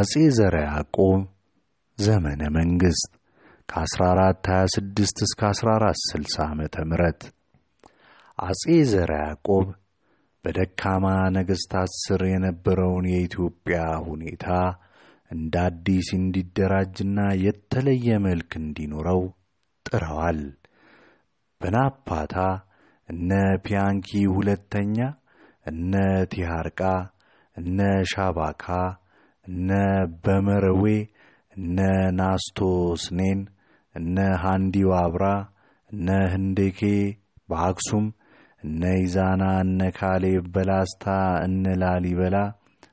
አጼ ዘረ ያዕቆብ ዘመነ መንግሥት ከ1426 እስከ 1460 ዓመተ ምህረት አጼ ዘረ ያዕቆብ በደካማ ነገሥታት ስር የነበረውን የኢትዮጵያ ሁኔታ እንደ አዲስ እንዲደራጅና የተለየ መልክ እንዲኖረው ጥረዋል። በናፓታ እነ ፒያንኪ ሁለተኛ፣ እነ ቲሃርቃ፣ እነ ሻባካ፣ በመረዌ፣ እነ ናስቶስኔን፣ እነ ሃንዲ ዋብራ፣ እነ ህንዴኬ በአክሱም፣ እነ ኢዛና፣ እነ ካሌብ በላስታ፣ እነ ላሊበላ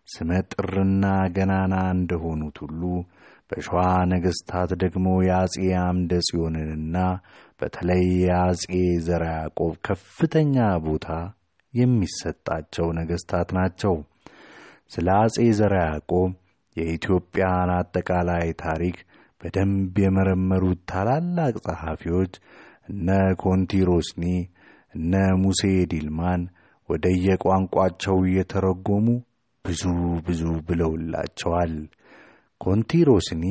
ስመጥርና ገናና እንደሆኑት ሁሉ በሸዋ ነገሥታት ደግሞ የአጼ አምደ ጽዮንንና በተለይ የአጼ ዘረ ያዕቆብ ከፍተኛ ቦታ የሚሰጣቸው ነገሥታት ናቸው። ስለ አጼ ዘረ ያዕቆብ የኢትዮጵያን አጠቃላይ ታሪክ በደንብ የመረመሩት ታላላቅ ጸሐፊዎች እነ ኮንቲሮስኒ፣ እነ ሙሴ ዲልማን ወደ የቋንቋቸው እየተረጎሙ ብዙ ብዙ ብለውላቸዋል። ኮንቲሮስኒ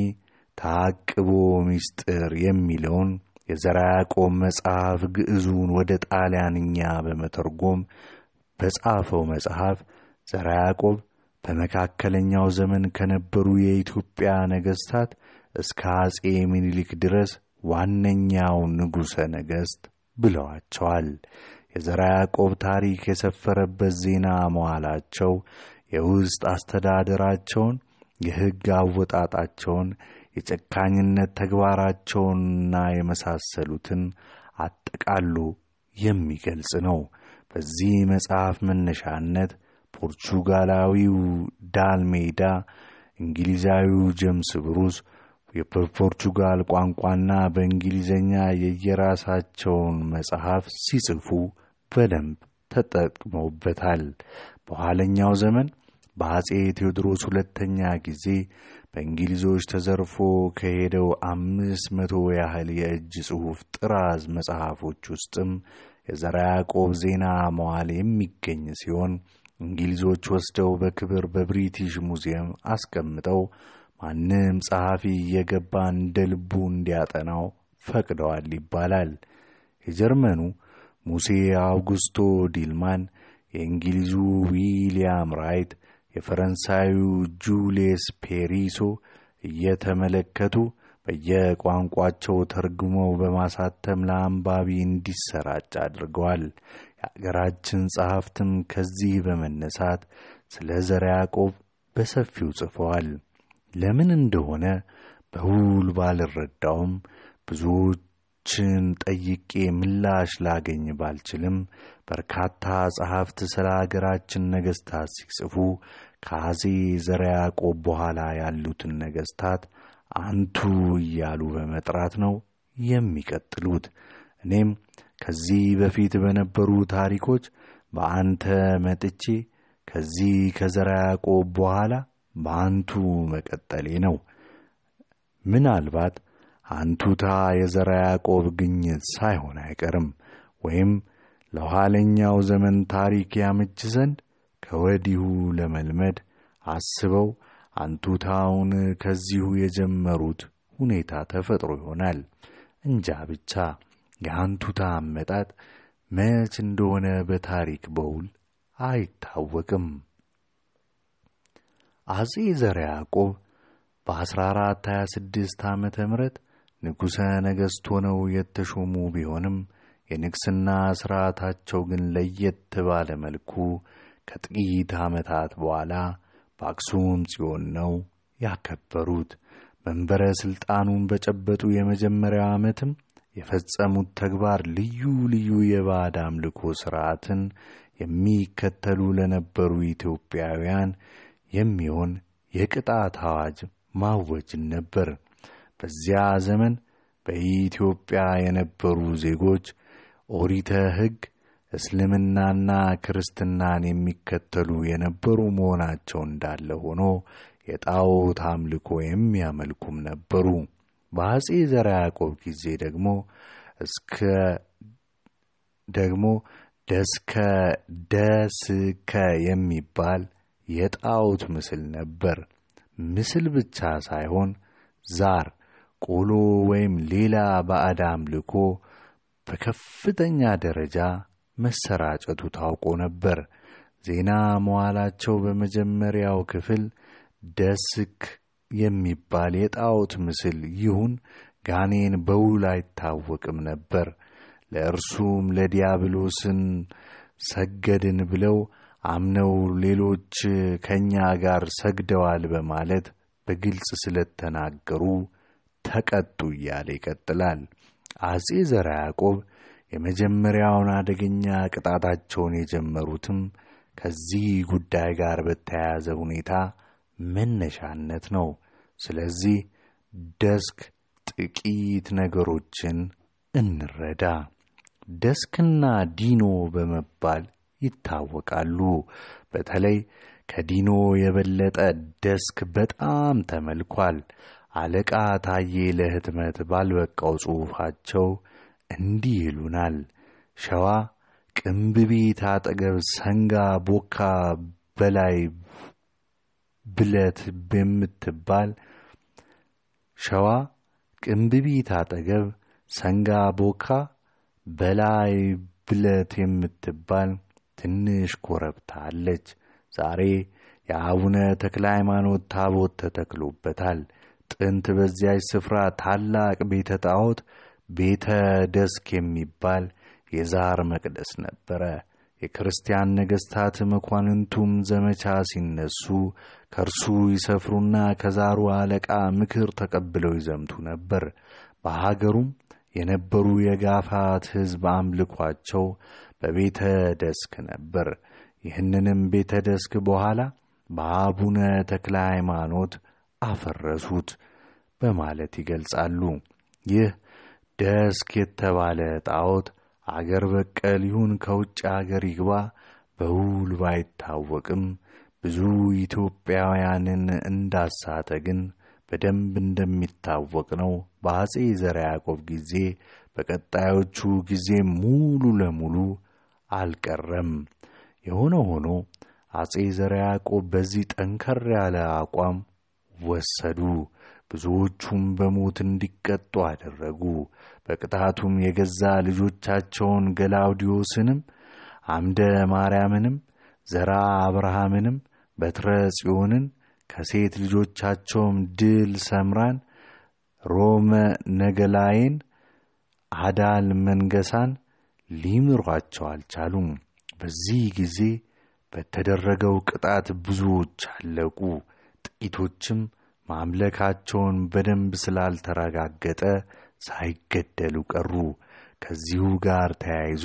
ታቅቦ ምስጢር የሚለውን የዘራ ያዕቆብ መጽሐፍ ግዕዙን ወደ ጣሊያንኛ በመተርጎም በጻፈው መጽሐፍ ዘራ ያዕቆብ በመካከለኛው ዘመን ከነበሩ የኢትዮጵያ ነገሥታት እስከ አጼ ምኒልክ ድረስ ዋነኛው ንጉሠ ነገሥት ብለዋቸዋል። የዘራ ያዕቆብ ታሪክ የሰፈረበት ዜና መዋላቸው የውስጥ አስተዳደራቸውን፣ የሕግ አወጣጣቸውን፣ የጨካኝነት ተግባራቸውንና የመሳሰሉትን አጠቃሎ የሚገልጽ ነው። በዚህ መጽሐፍ መነሻነት ፖርቹጋላዊው ዳልሜዳ፣ እንግሊዛዊው ጀምስ ብሩስ በፖርቹጋል ቋንቋና በእንግሊዝኛ የየራሳቸውን መጽሐፍ ሲጽፉ በደንብ ተጠቅመውበታል። በኋለኛው ዘመን በአጼ ቴዎድሮስ ሁለተኛ ጊዜ በእንግሊዞች ተዘርፎ ከሄደው አምስት መቶ ያህል የእጅ ጽሑፍ ጥራዝ መጽሐፎች ውስጥም የዘራ ያዕቆብ ዜና መዋል የሚገኝ ሲሆን እንግሊዞች ወስደው በክብር በብሪቲሽ ሙዚየም አስቀምጠው ማንም ጸሐፊ እየገባ እንደ ልቡ እንዲያጠናው ፈቅደዋል ይባላል። የጀርመኑ ሙሴ አውጉስቶ ዲልማን፣ የእንግሊዙ ዊልያም ራይት፣ የፈረንሳዩ ጁልየስ ፔሪሶ እየተመለከቱ በየቋንቋቸው ተርጉመው በማሳተም ለአንባቢ እንዲሰራጭ አድርገዋል። የአገራችን ጸሐፍትም ከዚህ በመነሳት ስለ ዘረ ያዕቆብ በሰፊው ጽፈዋል። ለምን እንደሆነ በውል ባልረዳውም ብዙዎችን ጠይቄ ምላሽ ላገኝ ባልችልም በርካታ ጸሐፍት ስለ አገራችን ነገሥታት ሲጽፉ ከአጼ ዘረ ያዕቆብ በኋላ ያሉትን ነገሥታት አንቱ እያሉ በመጥራት ነው የሚቀጥሉት። እኔም ከዚህ በፊት በነበሩ ታሪኮች በአንተ መጥቼ ከዚህ ከዘረ ያዕቆብ በኋላ በአንቱ መቀጠሌ ነው። ምናልባት አንቱታ የዘረ ያዕቆብ ግኝት ሳይሆን አይቀርም ወይም ለኋለኛው ዘመን ታሪክ ያመች ዘንድ ከወዲሁ ለመልመድ አስበው አንቱታውን ከዚሁ የጀመሩት ሁኔታ ተፈጥሮ ይሆናል። እንጃ ብቻ የአንቱታ አመጣጥ መች እንደሆነ በታሪክ በውል አይታወቅም። አጼ ዘረ ያዕቆብ በ1426 ዓመተ ምህረት ንጉሠ ነገሥት ሆነው የተሾሙ ቢሆንም የንግሥና ሥርዓታቸው ግን ለየት ባለ መልኩ ከጥቂት ዓመታት በኋላ በአክሱም ጽዮን ነው ያከበሩት። መንበረ ሥልጣኑን በጨበጡ የመጀመሪያው ዓመትም የፈጸሙት ተግባር ልዩ ልዩ የባዕድ አምልኮ ሥርዓትን የሚከተሉ ለነበሩ ኢትዮጵያውያን የሚሆን የቅጣት አዋጅ ማወጅን ነበር። በዚያ ዘመን በኢትዮጵያ የነበሩ ዜጎች ኦሪተ ሕግ እስልምናና ክርስትናን የሚከተሉ የነበሩ መሆናቸው እንዳለ ሆኖ የጣዖት አምልኮ የሚያመልኩም ነበሩ። በአጼ ዘርዓ ያዕቆብ ጊዜ ደግሞ እስከ ደግሞ ደስከ ደስከ የሚባል የጣዖት ምስል ነበር። ምስል ብቻ ሳይሆን ዛር፣ ቆሎ ወይም ሌላ ባዕድ አምልኮ በከፍተኛ ደረጃ መሰራጨቱ ታውቆ ነበር። ዜና መዋላቸው በመጀመሪያው ክፍል ደስክ የሚባል የጣዖት ምስል ይሁን ጋኔን በውል አይታወቅም ነበር። ለእርሱም ለዲያብሎስን ሰገድን ብለው አምነው ሌሎች ከእኛ ጋር ሰግደዋል በማለት በግልጽ ስለተናገሩ ተቀጡ እያለ ይቀጥላል። አጼ ዘርዓ ያዕቆብ የመጀመሪያውን አደገኛ ቅጣታቸውን የጀመሩትም ከዚህ ጉዳይ ጋር በተያያዘ ሁኔታ መነሻነት ነው። ስለዚህ ደስክ ጥቂት ነገሮችን እንረዳ። ደስክና ዲኖ በመባል ይታወቃሉ። በተለይ ከዲኖ የበለጠ ደስክ በጣም ተመልኳል። አለቃ ታዬ ለህትመት ባልበቃው ጽሑፋቸው እንዲህ ይሉናል። ሸዋ ቅንብቤት አጠገብ ሰንጋ ቦካ በላይ ብለት በምትባል ሸዋ ቅንብቤት አጠገብ ሰንጋ ቦካ በላይ ብለት የምትባል ትንሽ ኮረብታ አለች። ዛሬ የአቡነ ተክለ ሃይማኖት ታቦት ተተክሎበታል። ጥንት በዚያች ስፍራ ታላቅ ቤተ ጣዖት ቤተ ደስክ የሚባል የዛር መቅደስ ነበረ። የክርስቲያን ነገሥታት መኳንንቱም ዘመቻ ሲነሱ ከእርሱ ይሰፍሩና ከዛሩ አለቃ ምክር ተቀብለው ይዘምቱ ነበር። በሀገሩም የነበሩ የጋፋት ሕዝብ አምልኳቸው በቤተ ደስክ ነበር። ይህንንም ቤተ ደስክ በኋላ በአቡነ ተክለ ሃይማኖት አፈረሱት በማለት ይገልጻሉ። ይህ ደስክ የተባለ ጣዖት አገር በቀል ይሁን ከውጭ አገር ይግባ በውል ባይታወቅም ብዙ ኢትዮጵያውያንን እንዳሳተ ግን በደንብ እንደሚታወቅ ነው። በአጼ ዘርዓ ያዕቆብ ጊዜ በቀጣዮቹ ጊዜ ሙሉ ለሙሉ አልቀረም። የሆነ ሆኖ አጼ ዘርዓ ያዕቆብ በዚህ ጠንከር ያለ አቋም ወሰዱ። ብዙዎቹም በሞት እንዲቀጡ አደረጉ። በቅጣቱም የገዛ ልጆቻቸውን ገላውዲዮስንም አምደ ማርያምንም ዘራ አብርሃምንም በትረ ጽዮንን ከሴት ልጆቻቸውም ድል ሰምራን፣ ሮመ ነገላይን፣ አዳል መንገሳን ሊምሯቸው አልቻሉም። በዚህ ጊዜ በተደረገው ቅጣት ብዙዎች አለቁ። ጥቂቶችም ማምለካቸውን በደንብ ስላልተረጋገጠ ሳይገደሉ ቀሩ። ከዚሁ ጋር ተያይዞ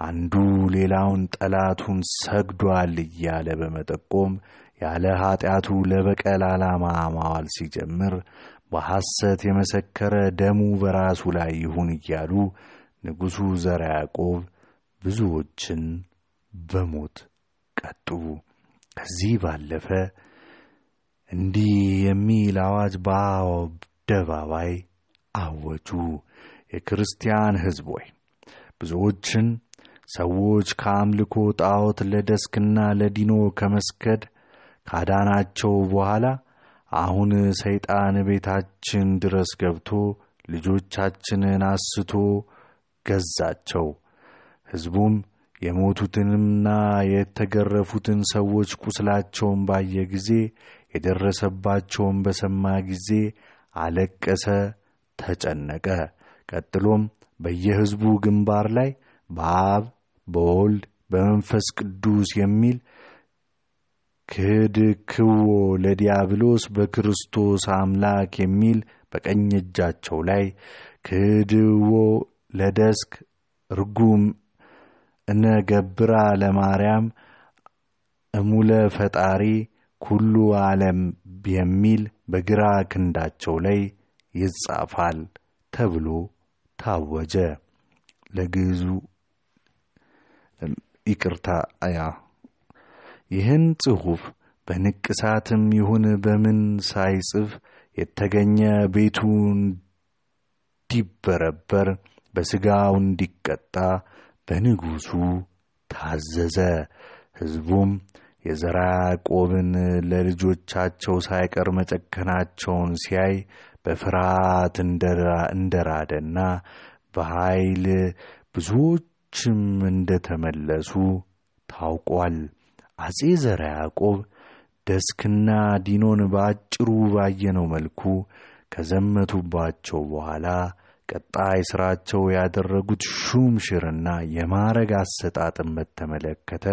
አንዱ ሌላውን ጠላቱን ሰግዷል እያለ በመጠቆም ያለ ኀጢአቱ ለበቀል ዓላማ ማዋል ሲጀምር በሐሰት የመሰከረ ደሙ በራሱ ላይ ይሁን እያሉ ንጉሡ ዘርዓ ያዕቆብ ብዙዎችን በሞት ቀጡ። ከዚህ ባለፈ እንዲህ የሚል አዋጅ በአደባባይ አወጁ። የክርስቲያን ሕዝብ ሆይ ብዙዎችን ሰዎች ከአምልኮ ጣዖት ለደስክና ለዲኖ ከመስገድ ካዳናቸው በኋላ አሁን ሰይጣን ቤታችን ድረስ ገብቶ ልጆቻችንን አስቶ ገዛቸው። ሕዝቡም የሞቱትንና የተገረፉትን ሰዎች ቁስላቸውን ባየ ጊዜ የደረሰባቸውን በሰማ ጊዜ አለቀሰ፣ ተጨነቀ። ቀጥሎም በየሕዝቡ ግንባር ላይ በአብ በወልድ በመንፈስ ቅዱስ የሚል ክህድክዎ ለዲያብሎስ በክርስቶስ አምላክ የሚል በቀኝ እጃቸው ላይ ክህድዎ ለደስክ ርጉም እነገብራ ለማርያም እሙለ ፈጣሪ ኩሉ ዓለም የሚል በግራ ክንዳቸው ላይ ይጻፋል ተብሎ ታወጀ። ለግዕዙ ይቅርታ ያ ይህን ጽሑፍ በንቅሳትም ይሁን በምን ሳይጽፍ የተገኘ ቤቱ እንዲበረበር በሥጋው እንዲቀጣ በንጉሡ ታዘዘ። ሕዝቡም የዘራ ያዕቆብን ለልጆቻቸው ሳይቀር መጨከናቸውን ሲያይ በፍርሃት እንደራደና በኃይል ብዙዎችም እንደተመለሱ ታውቋል። አጼ ዘራ ያዕቆብ ደስክና ዲኖን በአጭሩ ባየነው መልኩ ከዘመቱባቸው በኋላ ቀጣይ ሥራቸው ያደረጉት ሹም ሽርና የማዕረግ አሰጣጥን በተመለከተ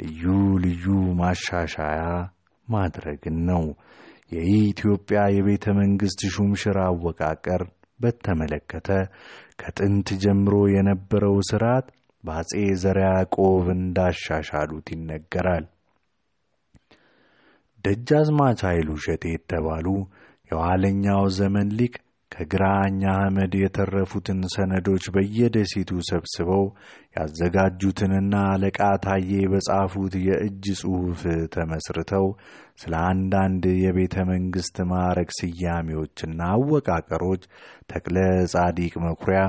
ልዩ ልዩ ማሻሻያ ማድረግን ነው። የኢትዮጵያ የቤተ መንግሥት ሹምሽር አወቃቀር በተመለከተ ከጥንት ጀምሮ የነበረው ሥርዓት በአጼ ዘርዓ ያዕቆብ እንዳሻሻሉት ይነገራል። ደጃዝማች ኃይሉ ሸቴ የተባሉ የኋለኛው ዘመን ሊቅ ከግራኝ አህመድ የተረፉትን ሰነዶች በየደሴቱ ሰብስበው ያዘጋጁትንና አለቃ ታዬ በጻፉት የእጅ ጽሑፍ ተመስርተው ስለ አንዳንድ የቤተ መንግሥት ማዕረግ ስያሜዎችና አወቃቀሮች ተክለ ጻዲቅ መኩሪያ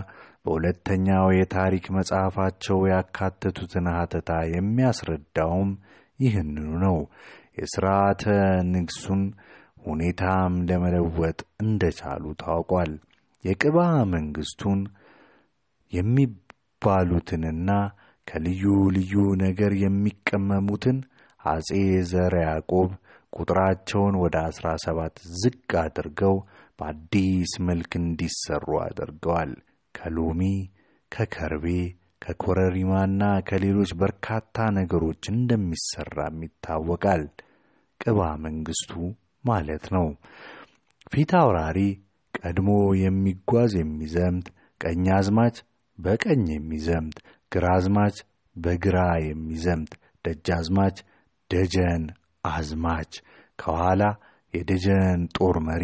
በሁለተኛው የታሪክ መጽሐፋቸው ያካተቱትን ሐተታ የሚያስረዳውም ይህንኑ ነው። የሥርዓተ ንግሡን ሁኔታም ለመለወጥ እንደቻሉ ታውቋል። የቅባ መንግሥቱን የሚባሉትንና ከልዩ ልዩ ነገር የሚቀመሙትን አጼ ዘረ ያዕቆብ ቁጥራቸውን ወደ አስራ ሰባት ዝቅ አድርገው በአዲስ መልክ እንዲሰሩ አድርገዋል። ከሎሚ ከከርቤ ከኮረሪማና ከሌሎች በርካታ ነገሮች እንደሚሠራም ይታወቃል። ቅባ መንግሥቱ ማለት ነው። ፊት አውራሪ ቀድሞ የሚጓዝ የሚዘምት፣ ቀኝ አዝማች በቀኝ የሚዘምት፣ ግራ አዝማች በግራ የሚዘምት፣ ደጃዝማች ደጀን አዝማች፣ ከኋላ የደጀን ጦር መሪ፣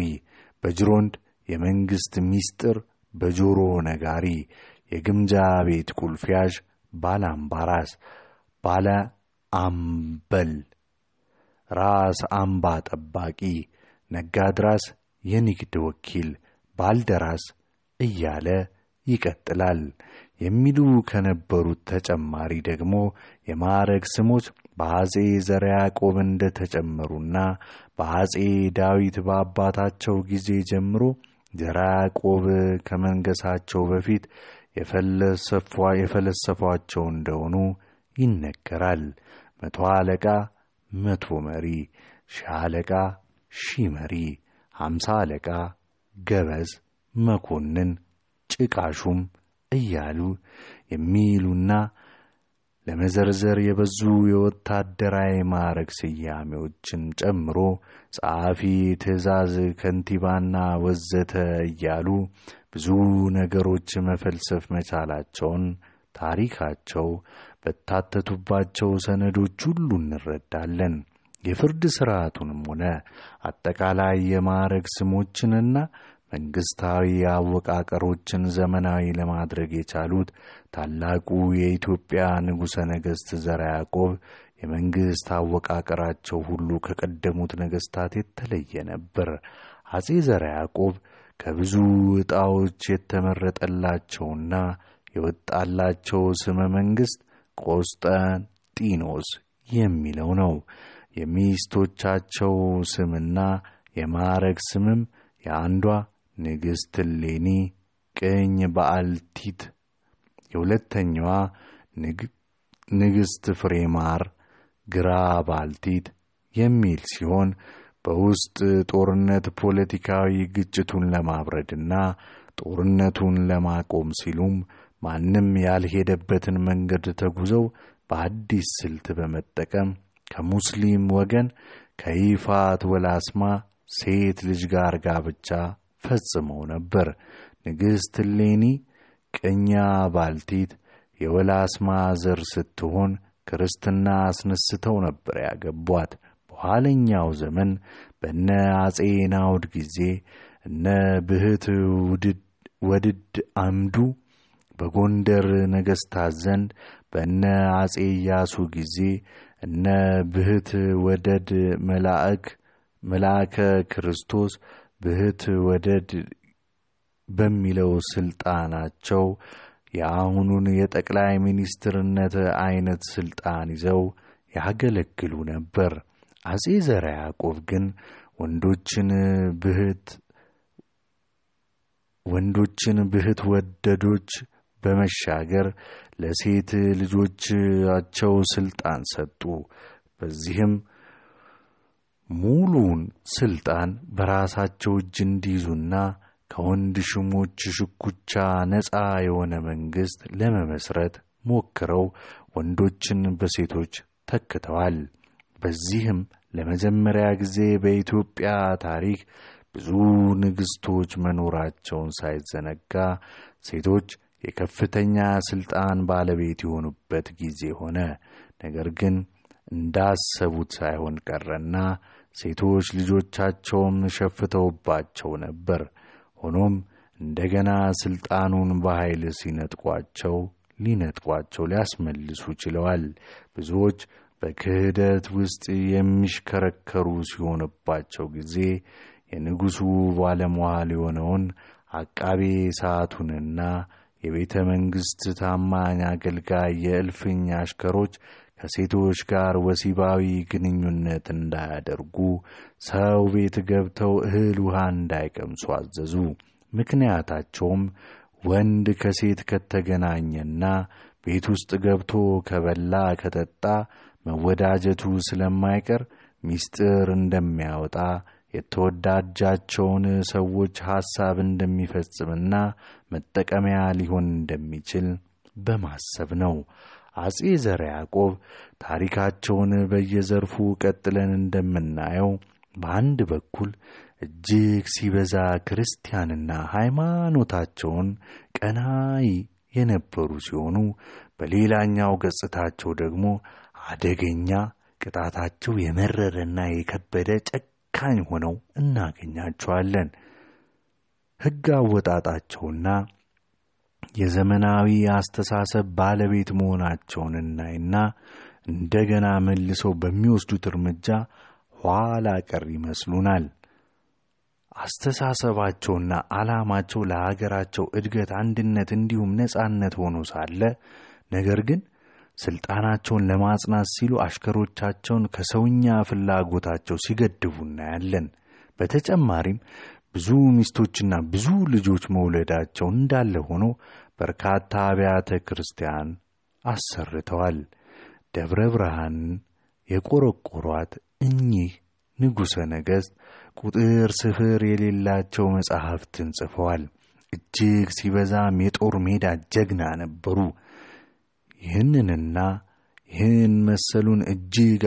በጅሮንድ የመንግሥት ሚስጥር በጆሮ ነጋሪ፣ የግምጃ ቤት ቁልፍ ያዥ፣ ባለ አምባራስ፣ ባለ አምበል ራስ አምባ ጠባቂ፣ ነጋድራስ፣ የንግድ ወኪል፣ ባልደራስ እያለ ይቀጥላል። የሚሉ ከነበሩት ተጨማሪ ደግሞ የማዕረግ ስሞች በአጼ ዘርዓ ያዕቆብ እንደተጨመሩና በአጼ ዳዊት በአባታቸው ጊዜ ጀምሮ ዘርዓ ያዕቆብ ከመንገሳቸው በፊት የፈለሰፏቸው እንደሆኑ ይነገራል። መቶ አለቃ መቶ መሪ፣ ሺህ አለቃ ሺህ መሪ፣ ሀምሳ አለቃ ገበዝ፣ መኮንን፣ ጭቃሹም እያሉ የሚሉና ለመዘርዘር የበዙ የወታደራዊ ማዕረግ ስያሜዎችን ጨምሮ ጸሐፊ ትእዛዝ፣ ከንቲባና ወዘተ እያሉ ብዙ ነገሮች መፈልሰፍ መቻላቸውን ታሪካቸው በታተቱባቸው ሰነዶች ሁሉ እንረዳለን። የፍርድ ሥርዓቱንም ሆነ አጠቃላይ የማዕረግ ስሞችንና መንግሥታዊ አወቃቀሮችን ዘመናዊ ለማድረግ የቻሉት ታላቁ የኢትዮጵያ ንጉሠ ነገሥት ዘርዓ ያዕቆብ የመንግሥት አወቃቀራቸው ሁሉ ከቀደሙት ነገሥታት የተለየ ነበር። አጼ ዘርዓ ያዕቆብ ከብዙ ዕጣዎች የተመረጠላቸውና የወጣላቸው ስመ መንግሥት ቆስጠንጢኖስ የሚለው ነው። የሚስቶቻቸው ስምና የማዕረግ ስምም የአንዷ ንግሥት እሌኒ ቅኝ በዓልቲት፣ የሁለተኛዋ ንግሥት ፍሬማር ግራ ባልቲት የሚል ሲሆን በውስጥ ጦርነት ፖለቲካዊ ግጭቱን ለማብረድና ጦርነቱን ለማቆም ሲሉም ማንም ያልሄደበትን መንገድ ተጉዘው በአዲስ ስልት በመጠቀም ከሙስሊም ወገን ከይፋት ወላስማ ሴት ልጅ ጋር ጋብቻ ፈጽመው ነበር። ንግሥት እሌኒ ቅኛ ባልቲት የወላስማ ዘር ስትሆን ክርስትና አስነስተው ነበር ያገቧት። በኋለኛው ዘመን በነ አጼ ናውድ ጊዜ እነ ብህት ወድድ አምዱ በጎንደር ነገሥታት ዘንድ በእነ አጼ ኢያሱ ጊዜ እነ ብህት ወደድ መላእክ መልአከ ክርስቶስ ብህት ወደድ በሚለው ስልጣናቸው የአሁኑን የጠቅላይ ሚኒስትርነት አይነት ስልጣን ይዘው ያገለግሉ ነበር። አጼ ዘርዓ ያዕቆብ ግን ወንዶችን ብህት ወንዶችን ብህት ወደዶች በመሻገር ለሴት ልጆቻቸው ስልጣን ሰጡ። በዚህም ሙሉውን ስልጣን በራሳቸው እጅ እንዲይዙና ከወንድ ሽሞች ሽኩቻ ነፃ የሆነ መንግሥት ለመመስረት ሞክረው ወንዶችን በሴቶች ተክተዋል። በዚህም ለመጀመሪያ ጊዜ በኢትዮጵያ ታሪክ ብዙ ንግሥቶች መኖራቸውን ሳይዘነጋ ሴቶች የከፍተኛ ሥልጣን ባለቤት የሆኑበት ጊዜ ሆነ። ነገር ግን እንዳሰቡት ሳይሆን ቀረና ሴቶች ልጆቻቸውም ሸፍተውባቸው ነበር። ሆኖም እንደገና ሥልጣኑን በኃይል ሲነጥቋቸው ሊነጥቋቸው ሊያስመልሱ ችለዋል። ብዙዎች በክህደት ውስጥ የሚሽከረከሩ ሲሆንባቸው ጊዜ የንጉሡ ባለሟል የሆነውን አቃቤ ሰዓቱንና የቤተ መንግሥት ታማኝ አገልጋይ የእልፍኝ አሽከሮች ከሴቶች ጋር ወሲባዊ ግንኙነት እንዳያደርጉ ሰው ቤት ገብተው እህል ውሃ እንዳይቀምሱ አዘዙ። ምክንያታቸውም ወንድ ከሴት ከተገናኘና ቤት ውስጥ ገብቶ ከበላ ከጠጣ መወዳጀቱ ስለማይቀር ምስጢር እንደሚያወጣ የተወዳጃቸውን ሰዎች ሐሳብ እንደሚፈጽምና መጠቀሚያ ሊሆን እንደሚችል በማሰብ ነው። አጼ ዘርዓ ያዕቆብ ታሪካቸውን በየዘርፉ ቀጥለን እንደምናየው በአንድ በኩል እጅግ ሲበዛ ክርስቲያንና ሃይማኖታቸውን ቀናይ የነበሩ ሲሆኑ በሌላኛው ገጽታቸው ደግሞ አደገኛ ቅጣታቸው የመረረና የከበደ ጨካኝ ሆነው እናገኛቸዋለን። ሕግ አወጣጣቸውና የዘመናዊ አስተሳሰብ ባለቤት መሆናቸውን እናይና እንደገና መልሰው በሚወስዱት እርምጃ ኋላ ቀር ይመስሉናል። አስተሳሰባቸውና ዓላማቸው ለሀገራቸው እድገት፣ አንድነት እንዲሁም ነጻነት ሆኖ ሳለ ነገር ግን ስልጣናቸውን ለማጽናት ሲሉ አሽከሮቻቸውን ከሰውኛ ፍላጎታቸው ሲገድቡ እናያለን። በተጨማሪም ብዙ ሚስቶችና ብዙ ልጆች መውለዳቸው እንዳለ ሆኖ በርካታ አብያተ ክርስቲያን አሰርተዋል። ደብረ ብርሃንን የቆረቆሯት እኚህ ንጉሠ ነገሥት ቁጥር ስፍር የሌላቸው መጻሕፍትን ጽፈዋል። እጅግ ሲበዛም የጦር ሜዳ ጀግና ነበሩ። ይህንንና ይህን መሰሉን እጅግ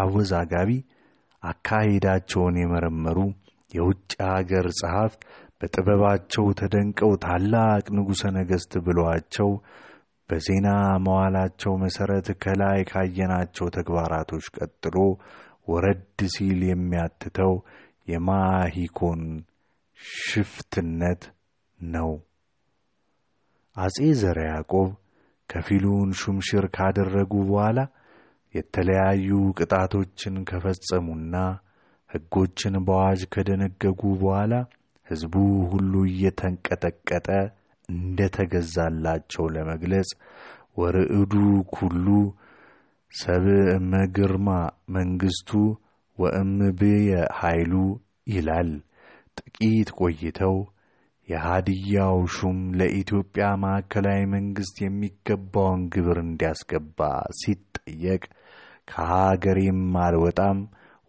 አወዛጋቢ አካሄዳቸውን የመረመሩ የውጭ አገር ጸሐፍት በጥበባቸው ተደንቀው ታላቅ ንጉሠ ነገሥት ብለዋቸው በዜና መዋላቸው መሠረት ከላይ ካየናቸው ተግባራቶች ቀጥሎ ወረድ ሲል የሚያትተው የማሂኮን ሽፍትነት ነው። አጼ ዘርዓ ያዕቆብ ከፊሉን ሹምሽር ካደረጉ በኋላ የተለያዩ ቅጣቶችን ከፈጸሙና ሕጎችን በአዋጅ ከደነገጉ በኋላ ሕዝቡ ሁሉ እየተንቀጠቀጠ እንደ ተገዛላቸው ለመግለጽ ወርዕዱ ኩሉ ሰብእ እመግርማ መንግሥቱ ወእምብየ ኃይሉ ይላል። ጥቂት ቆይተው የሃድያው ሹም ለኢትዮጵያ ማዕከላዊ መንግሥት የሚገባውን ግብር እንዲያስገባ ሲጠየቅ ከሀገሬም አልወጣም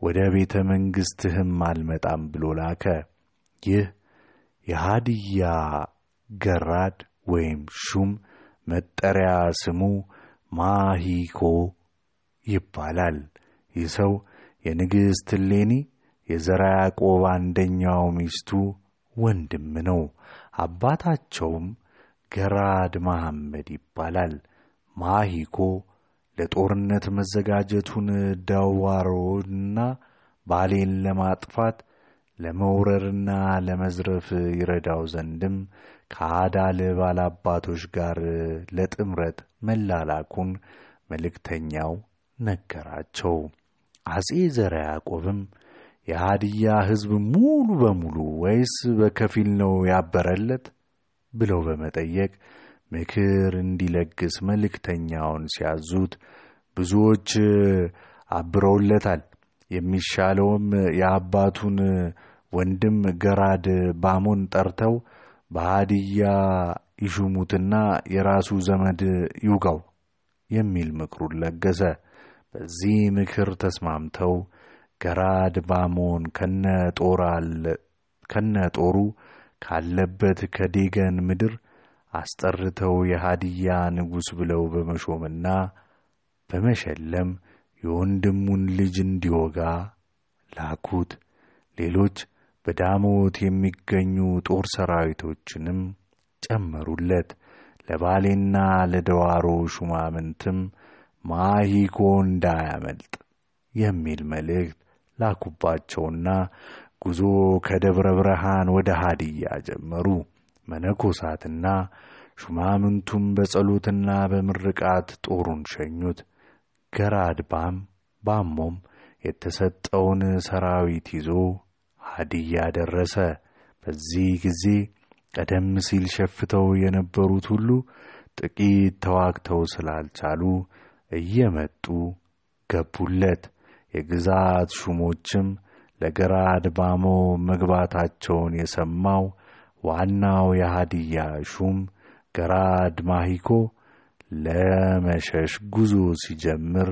ወደ ቤተ መንግሥትህም አልመጣም ብሎ ላከ። ይህ የሃድያ ገራድ ወይም ሹም መጠሪያ ስሙ ማሂኮ ይባላል። ይህ ሰው የንግሥት እሌኒ የዘርዓ ያዕቆብ አንደኛው ሚስቱ ወንድም ነው። አባታቸውም ገራድ መሐመድ ይባላል። ማሂኮ ለጦርነት መዘጋጀቱን ዳዋሮና ባሌን ለማጥፋት ለመውረርና ለመዝረፍ ይረዳው ዘንድም ከአዳል ባላባቶች ጋር ለጥምረት መላላኩን መልእክተኛው ነገራቸው። አጼ ዘርዓ ያዕቆብም የሃድያ ሕዝብ ሙሉ በሙሉ ወይስ በከፊል ነው ያበረለት ብለው በመጠየቅ ምክር እንዲለግስ መልእክተኛውን ሲያዙት ብዙዎች አብረውለታል። የሚሻለውም የአባቱን ወንድም ገራድ ባሞን ጠርተው በሃዲያ ይሹሙትና የራሱ ዘመድ ይውጋው የሚል ምክሩን ለገሰ። በዚህ ምክር ተስማምተው ገራድ ባሞን ከነ ጦሩ ካለበት ከዴገን ምድር አስጠርተው የሃዲያ ንጉሥ ብለው በመሾምና በመሸለም የወንድሙን ልጅ እንዲወጋ ላኩት። ሌሎች በዳሞት የሚገኙ ጦር ሰራዊቶችንም ጨመሩለት። ለባሌና ለደዋሮ ሹማምንትም ማሂኮ እንዳያመልጥ የሚል መልእክት ላኩባቸውና ጉዞ ከደብረ ብርሃን ወደ ሃዲያ ጀመሩ። መነኮሳትና ሹማምንቱም በጸሎትና በምርቃት ጦሩን ሸኙት። ገራድ ባም ባሞም የተሰጠውን ሰራዊት ይዞ ሃዲያ ደረሰ። በዚህ ጊዜ ቀደም ሲል ሸፍተው የነበሩት ሁሉ ጥቂት ተዋግተው ስላልቻሉ እየመጡ ገቡለት። የግዛት ሹሞችም ለገራድ ባሞ መግባታቸውን የሰማው ዋናው የሃዲያ ሹም ገራድ ማሂኮ ለመሸሽ ጉዞ ሲጀምር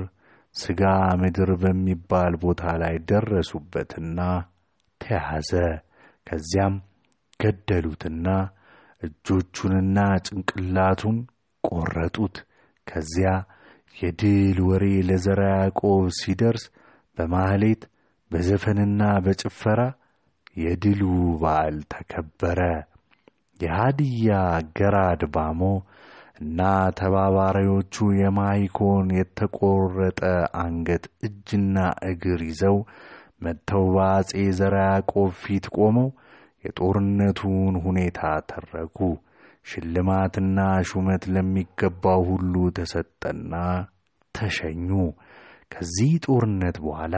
ሥጋ ምድር በሚባል ቦታ ላይ ደረሱበትና ተያዘ። ከዚያም ገደሉትና እጆቹንና ጭንቅላቱን ቈረጡት። ከዚያ የድል ወሬ ለዘራ ያዕቆብ ሲደርስ በማህሌት በዘፈንና በጭፈራ የድሉ በዓል ተከበረ። የሃዲያ ገራድ ባሞ እና ተባባሪዎቹ የማይኮን የተቆረጠ አንገት እጅና እግር ይዘው መጥተው በአጼ ዘራ ያዕቆብ ፊት ቆመው የጦርነቱን ሁኔታ ተረኩ። ሽልማትና ሹመት ለሚገባው ሁሉ ተሰጠና ተሸኙ። ከዚህ ጦርነት በኋላ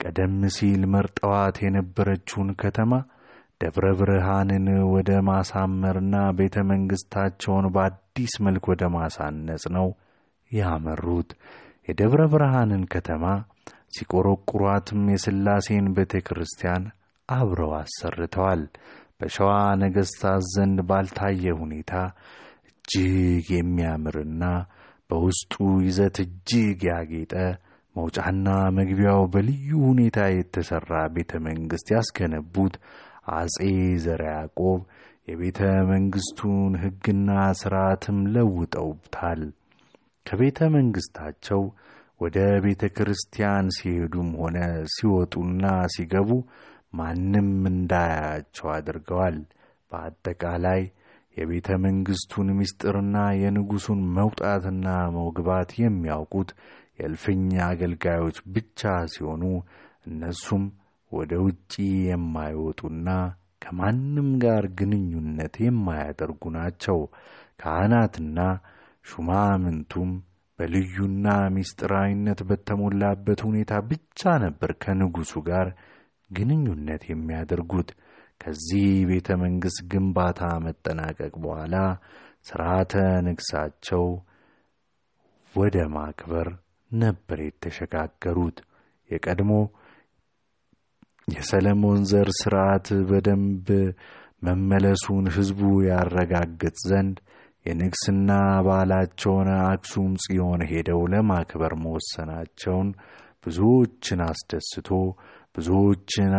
ቀደም ሲል መርጠዋት የነበረችውን ከተማ ደብረ ብርሃንን ወደ ማሳመርና ቤተ መንግሥታቸውን በአዲስ መልክ ወደ ማሳነጽ ነው ያመሩት። የደብረ ብርሃንን ከተማ ሲቆረቁሯትም የሥላሴን ቤተ ክርስቲያን አብረው አሰርተዋል። በሸዋ ነገሥታት ዘንድ ባልታየ ሁኔታ እጅግ የሚያምርና በውስጡ ይዘት እጅግ ያጌጠ መውጫና መግቢያው በልዩ ሁኔታ የተሠራ ቤተ መንግሥት ያስገነቡት አጼ ዘርዓ ያዕቆብ የቤተ መንግሥቱን ሕግና ሥርዓትም ለውጠውታል። ከቤተ መንግሥታቸው ወደ ቤተ ክርስቲያን ሲሄዱም ሆነ ሲወጡና ሲገቡ ማንም እንዳያያቸው አድርገዋል። በአጠቃላይ የቤተ መንግሥቱን ምስጢርና የንጉሡን መውጣትና መግባት የሚያውቁት የእልፍኝ አገልጋዮች ብቻ ሲሆኑ እነሱም ወደ ውጪ የማይወጡና ከማንም ጋር ግንኙነት የማያደርጉ ናቸው። ካህናትና ሹማምንቱም በልዩና ምስጢራዊነት በተሞላበት ሁኔታ ብቻ ነበር ከንጉሡ ጋር ግንኙነት የሚያደርጉት። ከዚህ ቤተ መንግሥት ግንባታ መጠናቀቅ በኋላ ሥርዓተ ንግሣቸው ወደ ማክበር ነበር የተሸጋገሩት። የቀድሞ የሰለሞን ዘር ሥርዓት በደንብ መመለሱን ሕዝቡ ያረጋግጥ ዘንድ የንግሥና በዓላቸውን አክሱም ጽዮን ሄደው ለማክበር መወሰናቸውን ብዙዎችን አስደስቶ ብዙዎችን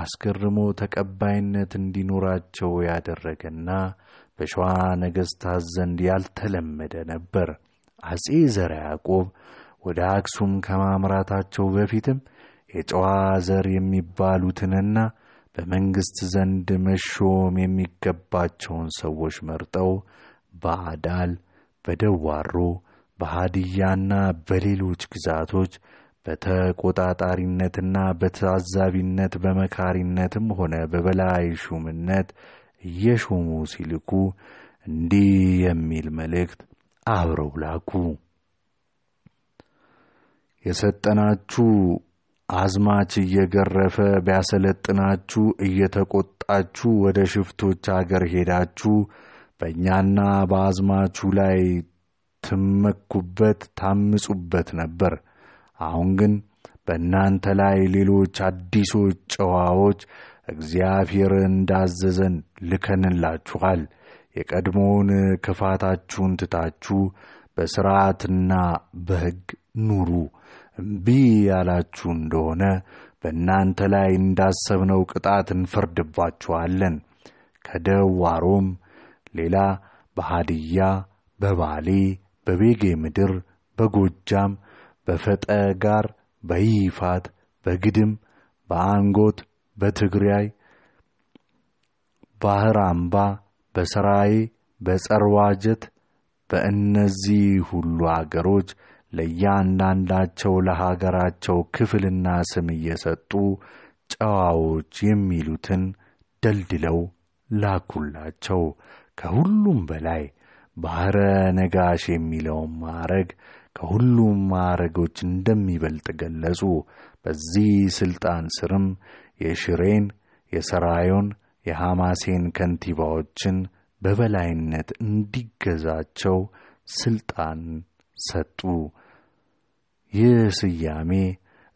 አስገርሞ ተቀባይነት እንዲኖራቸው ያደረገና በሸዋ ነገሥታት ዘንድ ያልተለመደ ነበር። አጼ ዘርዓ ያዕቆብ ወደ አክሱም ከማምራታቸው በፊትም የጨዋ ዘር የሚባሉትንና በመንግሥት ዘንድ መሾም የሚገባቸውን ሰዎች መርጠው በአዳል፣ በደዋሮ፣ በሃድያና በሌሎች ግዛቶች በተቆጣጣሪነትና በታዛቢነት በመካሪነትም ሆነ በበላይ ሹምነት እየሾሙ ሲልኩ እንዲህ የሚል መልእክት አብረው ላኩ። የሰጠናችሁ አዝማች እየገረፈ ቢያሰለጥናችሁ እየተቆጣችሁ ወደ ሽፍቶች አገር ሄዳችሁ በእኛና በአዝማቹ ላይ ትመኩበት፣ ታምጹበት ነበር። አሁን ግን በእናንተ ላይ ሌሎች አዲሶች ጨዋዎች እግዚአብሔር እንዳዘዘን ልከንላችኋል። የቀድሞውን ክፋታችሁን ትታችሁ በሥርዓትና በሕግ ኑሩ። እምቢ ያላችሁ እንደሆነ በእናንተ ላይ እንዳሰብነው ቅጣት እንፈርድባችኋለን። ከደዋሮም ሌላ በሃድያ፣ በባሌ፣ በቤጌ ምድር፣ በጎጃም፣ በፈጠጋር፣ በይፋት፣ በግድም፣ በአንጎት፣ በትግራይ፣ ባህር አምባ፣ በሰራዬ፣ በጸርዋጀት በእነዚህ ሁሉ አገሮች ለእያንዳንዳቸው ለሀገራቸው ክፍልና ስም እየሰጡ ጨዋዎች የሚሉትን ደልድለው ላኩላቸው። ከሁሉም በላይ ባሕረ ነጋሽ የሚለውን ማዕረግ ከሁሉም ማዕረጎች እንደሚበልጥ ገለጹ። በዚህ ሥልጣን ስርም የሽሬን፣ የሰራዮን፣ የሐማሴን ከንቲባዎችን በበላይነት እንዲገዛቸው ሥልጣን ሰጡ። ይህ ስያሜ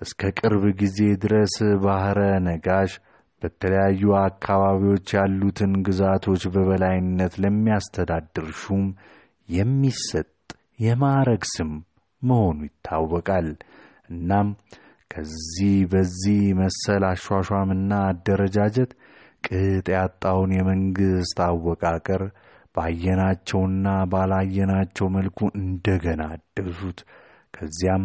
እስከ ቅርብ ጊዜ ድረስ ባሕረ ነጋሽ በተለያዩ አካባቢዎች ያሉትን ግዛቶች በበላይነት ለሚያስተዳድር ሹም የሚሰጥ የማዕረግ ስም መሆኑ ይታወቃል። እናም ከዚህ በዚህ መሰል አሿሿምና አደረጃጀት ቅጥ ያጣውን የመንግሥት አወቃቀር ባየናቸውና ባላየናቸው መልኩ እንደገና አደሱት። ከዚያም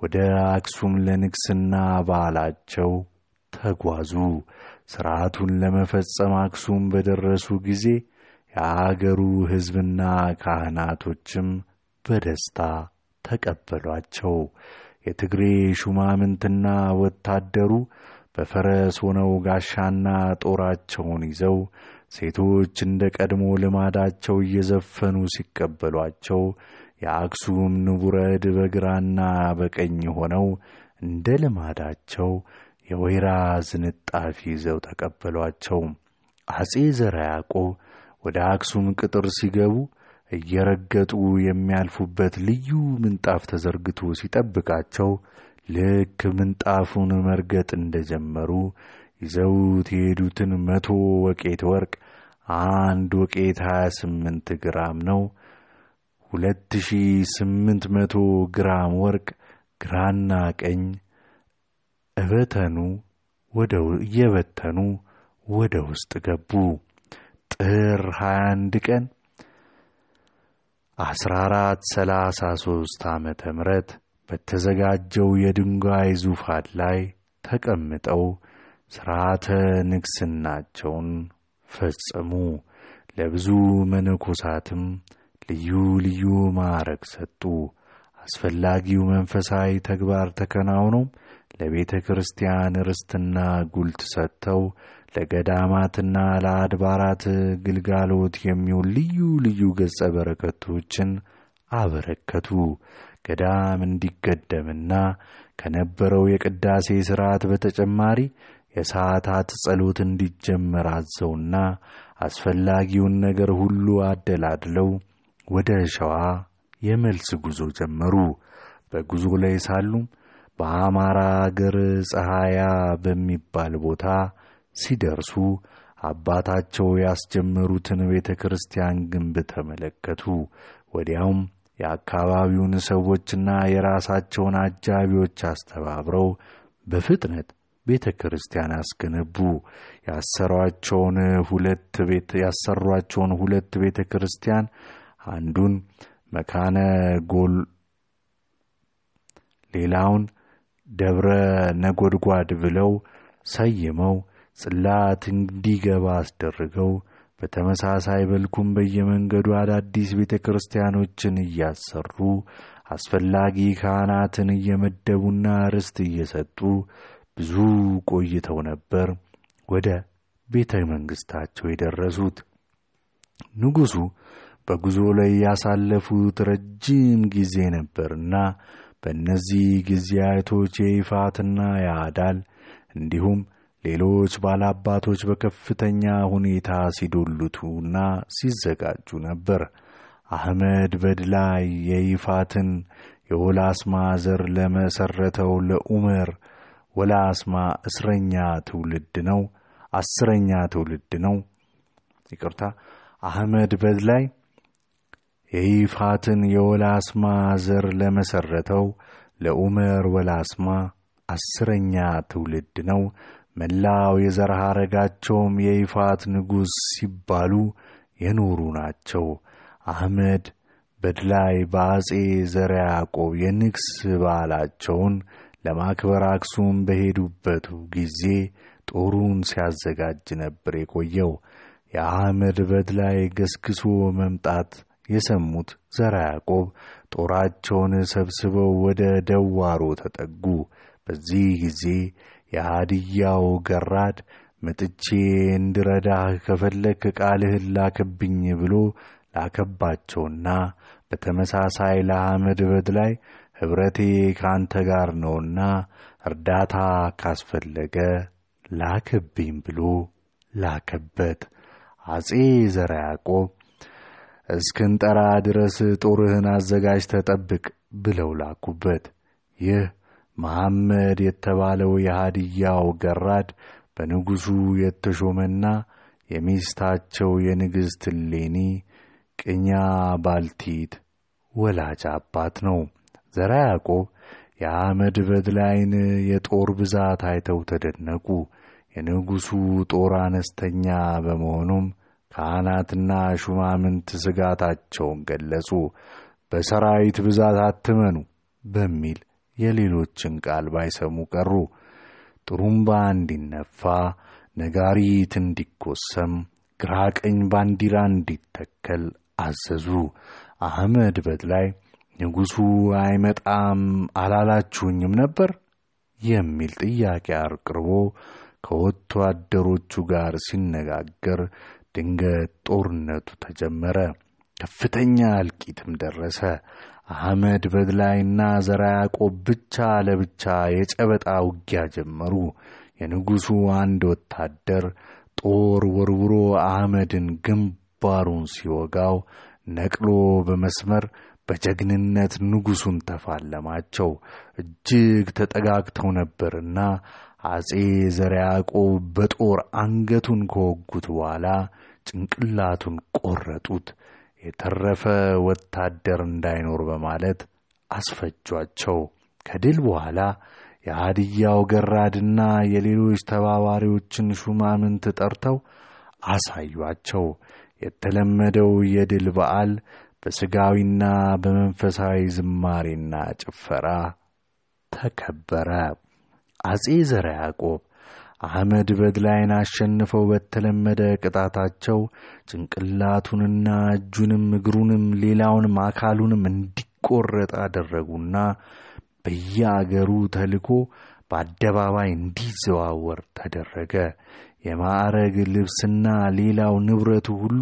ወደ አክሱም ለንግሥና በዓላቸው ተጓዙ። ሥርዓቱን ለመፈጸም አክሱም በደረሱ ጊዜ የአገሩ ሕዝብና ካህናቶችም በደስታ ተቀበሏቸው። የትግሬ ሹማምንትና ወታደሩ በፈረስ ሆነው ጋሻና ጦራቸውን ይዘው ሴቶች እንደ ቀድሞ ልማዳቸው እየዘፈኑ ሲቀበሏቸው የአክሱም ንቡረድ በግራና በቀኝ ሆነው እንደ ልማዳቸው የወይራ ዝንጣፊ ይዘው ተቀበሏቸው። አጼ ዘርዓ ያዕቆብ ወደ አክሱም ቅጥር ሲገቡ እየረገጡ የሚያልፉበት ልዩ ምንጣፍ ተዘርግቶ ሲጠብቃቸው ልክ ምንጣፉን መርገጥ እንደጀመሩ ይዘውት የሄዱትን መቶ ወቄት ወርቅ አንድ ወቄት ሀያ ስምንት ግራም ነው። ሁለት ሺ ስምንት መቶ ግራም ወርቅ ግራና ቀኝ እበተኑ እየበተኑ ወደ ውስጥ ገቡ። ጥር 21 ቀን 1433 ዓመተ ምህረት በተዘጋጀው የድንጋይ ዙፋን ላይ ተቀምጠው ሥርዓተ ንግሥናቸውን ፈጸሙ። ለብዙ መነኮሳትም ልዩ ልዩ ማዕረግ ሰጡ። አስፈላጊው መንፈሳዊ ተግባር ተከናውኖም ለቤተ ክርስቲያን ርስትና ጉልት ሰጥተው ለገዳማትና ለአድባራት ግልጋሎት የሚውል ልዩ ልዩ ገጸ በረከቶችን አበረከቱ። ገዳም እንዲገደምና ከነበረው የቅዳሴ ሥርዓት በተጨማሪ የሰዓታት ጸሎት እንዲጀመር አዘውና አስፈላጊውን ነገር ሁሉ አደላድለው ወደ ሸዋ የመልስ ጉዞ ጀመሩ። በጉዞ ላይ ሳሉም በአማራ አገር ፀሐያ በሚባል ቦታ ሲደርሱ አባታቸው ያስጀመሩትን ቤተ ክርስቲያን ግንብ ተመለከቱ። ወዲያውም የአካባቢውን ሰዎችና የራሳቸውን አጃቢዎች አስተባብረው በፍጥነት ቤተ ክርስቲያን አስገነቡ። ያሰሯቸውን ሁለት ቤት ያሰሯቸውን ሁለት ቤተ ክርስቲያን አንዱን መካነ ጎል ሌላውን ደብረ ነጎድጓድ ብለው ሰይመው ጽላት እንዲገባ አስደርገው በተመሳሳይ መልኩም በየመንገዱ አዳዲስ ቤተ ክርስቲያኖችን እያሰሩ አስፈላጊ ካህናትን እየመደቡና ርስት እየሰጡ ብዙ ቆይተው ነበር ወደ ቤተ መንግሥታቸው የደረሱት። ንጉሡ በጉዞ ላይ ያሳለፉት ረጅም ጊዜ ነበርና በእነዚህ ጊዜያቶች የይፋትና የአዳል እንዲሁም ሌሎች ባላባቶች በከፍተኛ ሁኔታ ሲዶልቱና ሲዘጋጁ ነበር። አህመድ በድላይ የይፋትን የወላስማ ዘር ለመሰረተው ለኡመር ወላስማ እስረኛ ትውልድ ነው አስረኛ ትውልድ ነው። ይቅርታ አህመድ በድላይ የይፋትን የወላስማ ዘር ለመሰረተው ለኡመር ወላስማ አስረኛ ትውልድ ነው። መላው የዘር ሐረጋቸውም የይፋት ንጉሥ ሲባሉ የኖሩ ናቸው። አህመድ በድላይ በአጼ ዘርዓ ያዕቆብ የንግስ በዓላቸውን ለማክበር አክሱም በሄዱበት ጊዜ ጦሩን ሲያዘጋጅ ነበር የቆየው። የአህመድ በድላይ ገስግሶ መምጣት የሰሙት ዘርዓ ያዕቆብ ጦራቸውን ሰብስበው ወደ ደዋሮ ተጠጉ። በዚህ ጊዜ የሃድያው ገራድ መጥቼ እንድረዳህ ከፈለክ ቃልህን ላከብኝ ብሎ ላከባቸውና በተመሳሳይ ለአህመድ በድላይ ኅብረቴ ከአንተ ጋር ነውና እርዳታ ካስፈለገ ላከብኝ ብሎ ላከበት። አጼ ዘርዓ ያዕቆብ እስክንጠራ ድረስ ጦርህን አዘጋጅ ተጠብቅ ብለው ላኩበት። ይህ መሐመድ የተባለው የሃድያው ገራድ በንጉሡ የተሾመና የሚስታቸው የንግሥት እሌኒ ቅኛ ባልቲት ወላጅ አባት ነው። ዘርዓ ያዕቆብ የአህመድ በድላይን የጦር ብዛት አይተው ተደነቁ። የንጉሡ ጦር አነስተኛ በመሆኑም ካህናትና ሹማምንት ስጋታቸውን ገለጹ። በሰራዊት ብዛት አትመኑ በሚል የሌሎችን ቃል ባይሰሙ ቀሩ። ጥሩምባ እንዲነፋ፣ ነጋሪት እንዲጎሰም፣ ግራ ቀኝ ባንዲራ እንዲተከል አዘዙ። አህመድ በድላይ ንጉሡ አይመጣም አላላችሁኝም ነበር የሚል ጥያቄ አቅርቦ ከወታደሮቹ ጋር ሲነጋገር ድንገት ጦርነቱ ተጀመረ። ከፍተኛ እልቂትም ደረሰ። አህመድ በድላይና ዘርዓ ያዕቆብ ብቻ ለብቻ የጨበጣ ውጊያ ጀመሩ። የንጉሡ አንድ ወታደር ጦር ወርውሮ አህመድን ግንባሩን ሲወጋው ነቅሎ በመስመር በጀግንነት ንጉሡን ተፋለማቸው። እጅግ ተጠጋግተው ነበርና አጼ ዘርዓ ያዕቆብ በጦር አንገቱን ከወጉት በኋላ ጭንቅላቱን ቆረጡት። የተረፈ ወታደር እንዳይኖር በማለት አስፈጇቸው። ከድል በኋላ የሃድያው ገራድና የሌሎች ተባባሪዎችን ሹማምንት ጠርተው አሳዩአቸው። የተለመደው የድል በዓል በሥጋዊና በመንፈሳዊ ዝማሬና ጭፈራ ተከበረ። አጼ ዘርዓ ያዕቆብ አህመድ በድላይን አሸንፈው በተለመደ ቅጣታቸው ጭንቅላቱንና እጁንም እግሩንም ሌላውንም አካሉንም እንዲቆረጥ አደረጉና በየአገሩ ተልኮ በአደባባይ እንዲዘዋወር ተደረገ። የማዕረግ ልብስና ሌላው ንብረቱ ሁሉ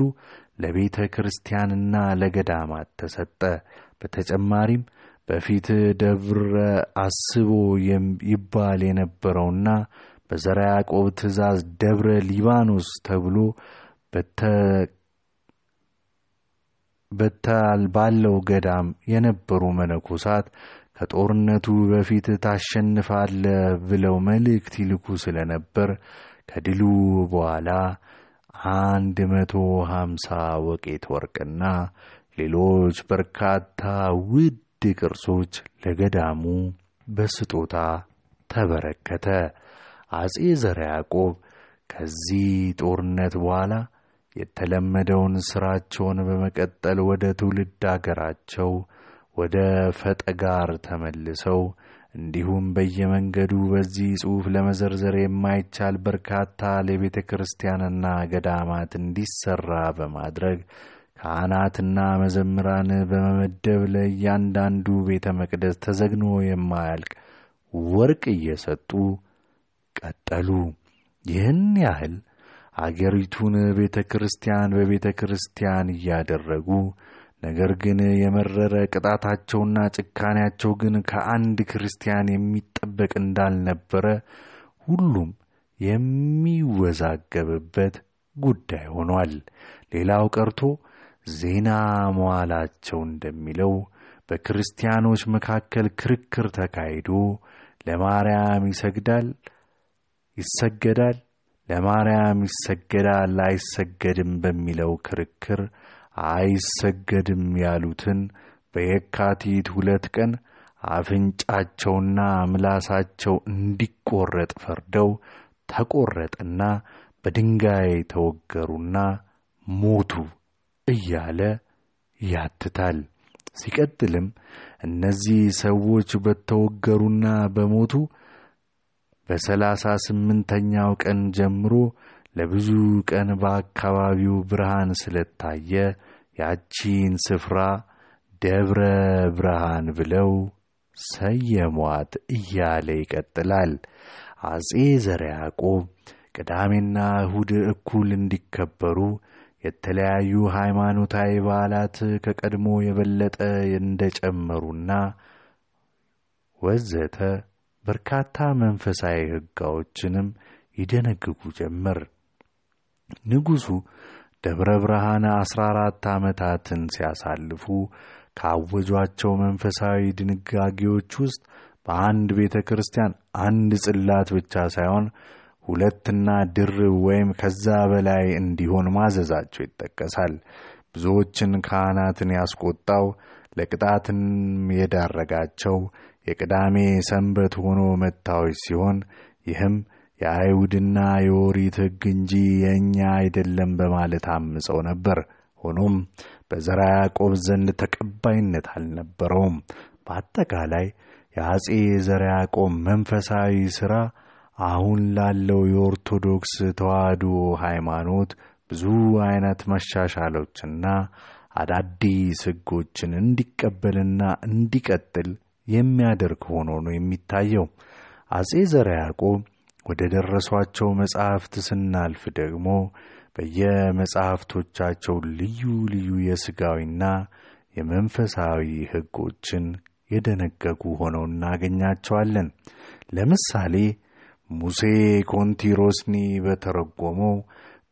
ለቤተ ክርስቲያንና ለገዳማት ተሰጠ። በተጨማሪም በፊት ደብረ አስቦ ይባል የነበረውና በዘርዓ ያዕቆብ ትእዛዝ ደብረ ሊባኖስ ተብሎ በታል ባለው ገዳም የነበሩ መነኮሳት ከጦርነቱ በፊት ታሸንፋለ ብለው መልእክት ይልኩ ስለነበር ከድሉ በኋላ አንድ መቶ ሀምሳ ወቄት ወርቅና ሌሎች በርካታ ውድ ቅርሶች ለገዳሙ በስጦታ ተበረከተ። አጼ ዘርዓ ያዕቆብ ከዚህ ጦርነት በኋላ የተለመደውን ሥራቸውን በመቀጠል ወደ ትውልድ አገራቸው ወደ ፈጠጋር ተመልሰው እንዲሁም በየመንገዱ በዚህ ጽሑፍ ለመዘርዘር የማይቻል በርካታ ለቤተ ክርስቲያንና ገዳማት እንዲሠራ በማድረግ ካህናትና መዘምራን በመመደብ ለእያንዳንዱ ቤተ መቅደስ ተዘግኖ የማያልቅ ወርቅ እየሰጡ ቀጠሉ። ይህን ያህል አገሪቱን ቤተ ክርስቲያን በቤተ ክርስቲያን እያደረጉ ነገር ግን የመረረ ቅጣታቸውና ጭካኔያቸው ግን ከአንድ ክርስቲያን የሚጠበቅ እንዳልነበረ ሁሉም የሚወዛገብበት ጉዳይ ሆኗል። ሌላው ቀርቶ ዜና መዋላቸው እንደሚለው በክርስቲያኖች መካከል ክርክር ተካሂዶ ለማርያም ይሰግዳል ይሰገዳል ለማርያም ይሰገዳል አይሰገድም በሚለው ክርክር አይሰገድም ያሉትን በየካቲት ሁለት ቀን አፍንጫቸውና ምላሳቸው እንዲቆረጥ ፈርደው ተቆረጠና በድንጋይ ተወገሩና ሞቱ እያለ ያትታል። ሲቀጥልም እነዚህ ሰዎች በተወገሩና በሞቱ በሰላሳ ስምንተኛው ቀን ጀምሮ ለብዙ ቀን በአካባቢው ብርሃን ስለታየ ያቺን ስፍራ ደብረ ብርሃን ብለው ሰየሟት እያለ ይቀጥላል። አጼ ዘርዓ ያዕቆብ ቅዳሜና እሁድ እኩል እንዲከበሩ የተለያዩ ሃይማኖታዊ በዓላት ከቀድሞ የበለጠ እንደጨመሩና ወዘተ በርካታ መንፈሳዊ ሕጋዎችንም ይደነግጉ ጀመር። ንጉሡ ደብረ ብርሃን አስራ አራት ዓመታትን ሲያሳልፉ ካወጇቸው መንፈሳዊ ድንጋጌዎች ውስጥ በአንድ ቤተ ክርስቲያን አንድ ጽላት ብቻ ሳይሆን ሁለትና ድርብ ወይም ከዛ በላይ እንዲሆን ማዘዛቸው ይጠቀሳል። ብዙዎችን ካህናትን ያስቆጣው ለቅጣትም የዳረጋቸው የቅዳሜ ሰንበት ሆኖ መታወጅ ሲሆን ይህም የአይሁድና የኦሪት ሕግ እንጂ የእኛ አይደለም በማለት አምፀው ነበር። ሆኖም በዘርዓ ያዕቆብ ዘንድ ተቀባይነት አልነበረውም። በአጠቃላይ የአጼ ዘርዓ ያዕቆብ መንፈሳዊ ሥራ አሁን ላለው የኦርቶዶክስ ተዋሕዶ ሃይማኖት ብዙ አይነት መሻሻሎችና አዳዲስ ሕጎችን እንዲቀበልና እንዲቀጥል የሚያደርግ ሆኖ ነው የሚታየው። አጼ ዘርዓ ያዕቆብ ወደ ደረሷቸው መጻሕፍት ስናልፍ ደግሞ በየመጻሕፍቶቻቸው ልዩ ልዩ የሥጋዊና የመንፈሳዊ ሕጎችን የደነገጉ ሆነው እናገኛቸዋለን። ለምሳሌ ሙሴ ኮንቲሮስኒ በተረጎመው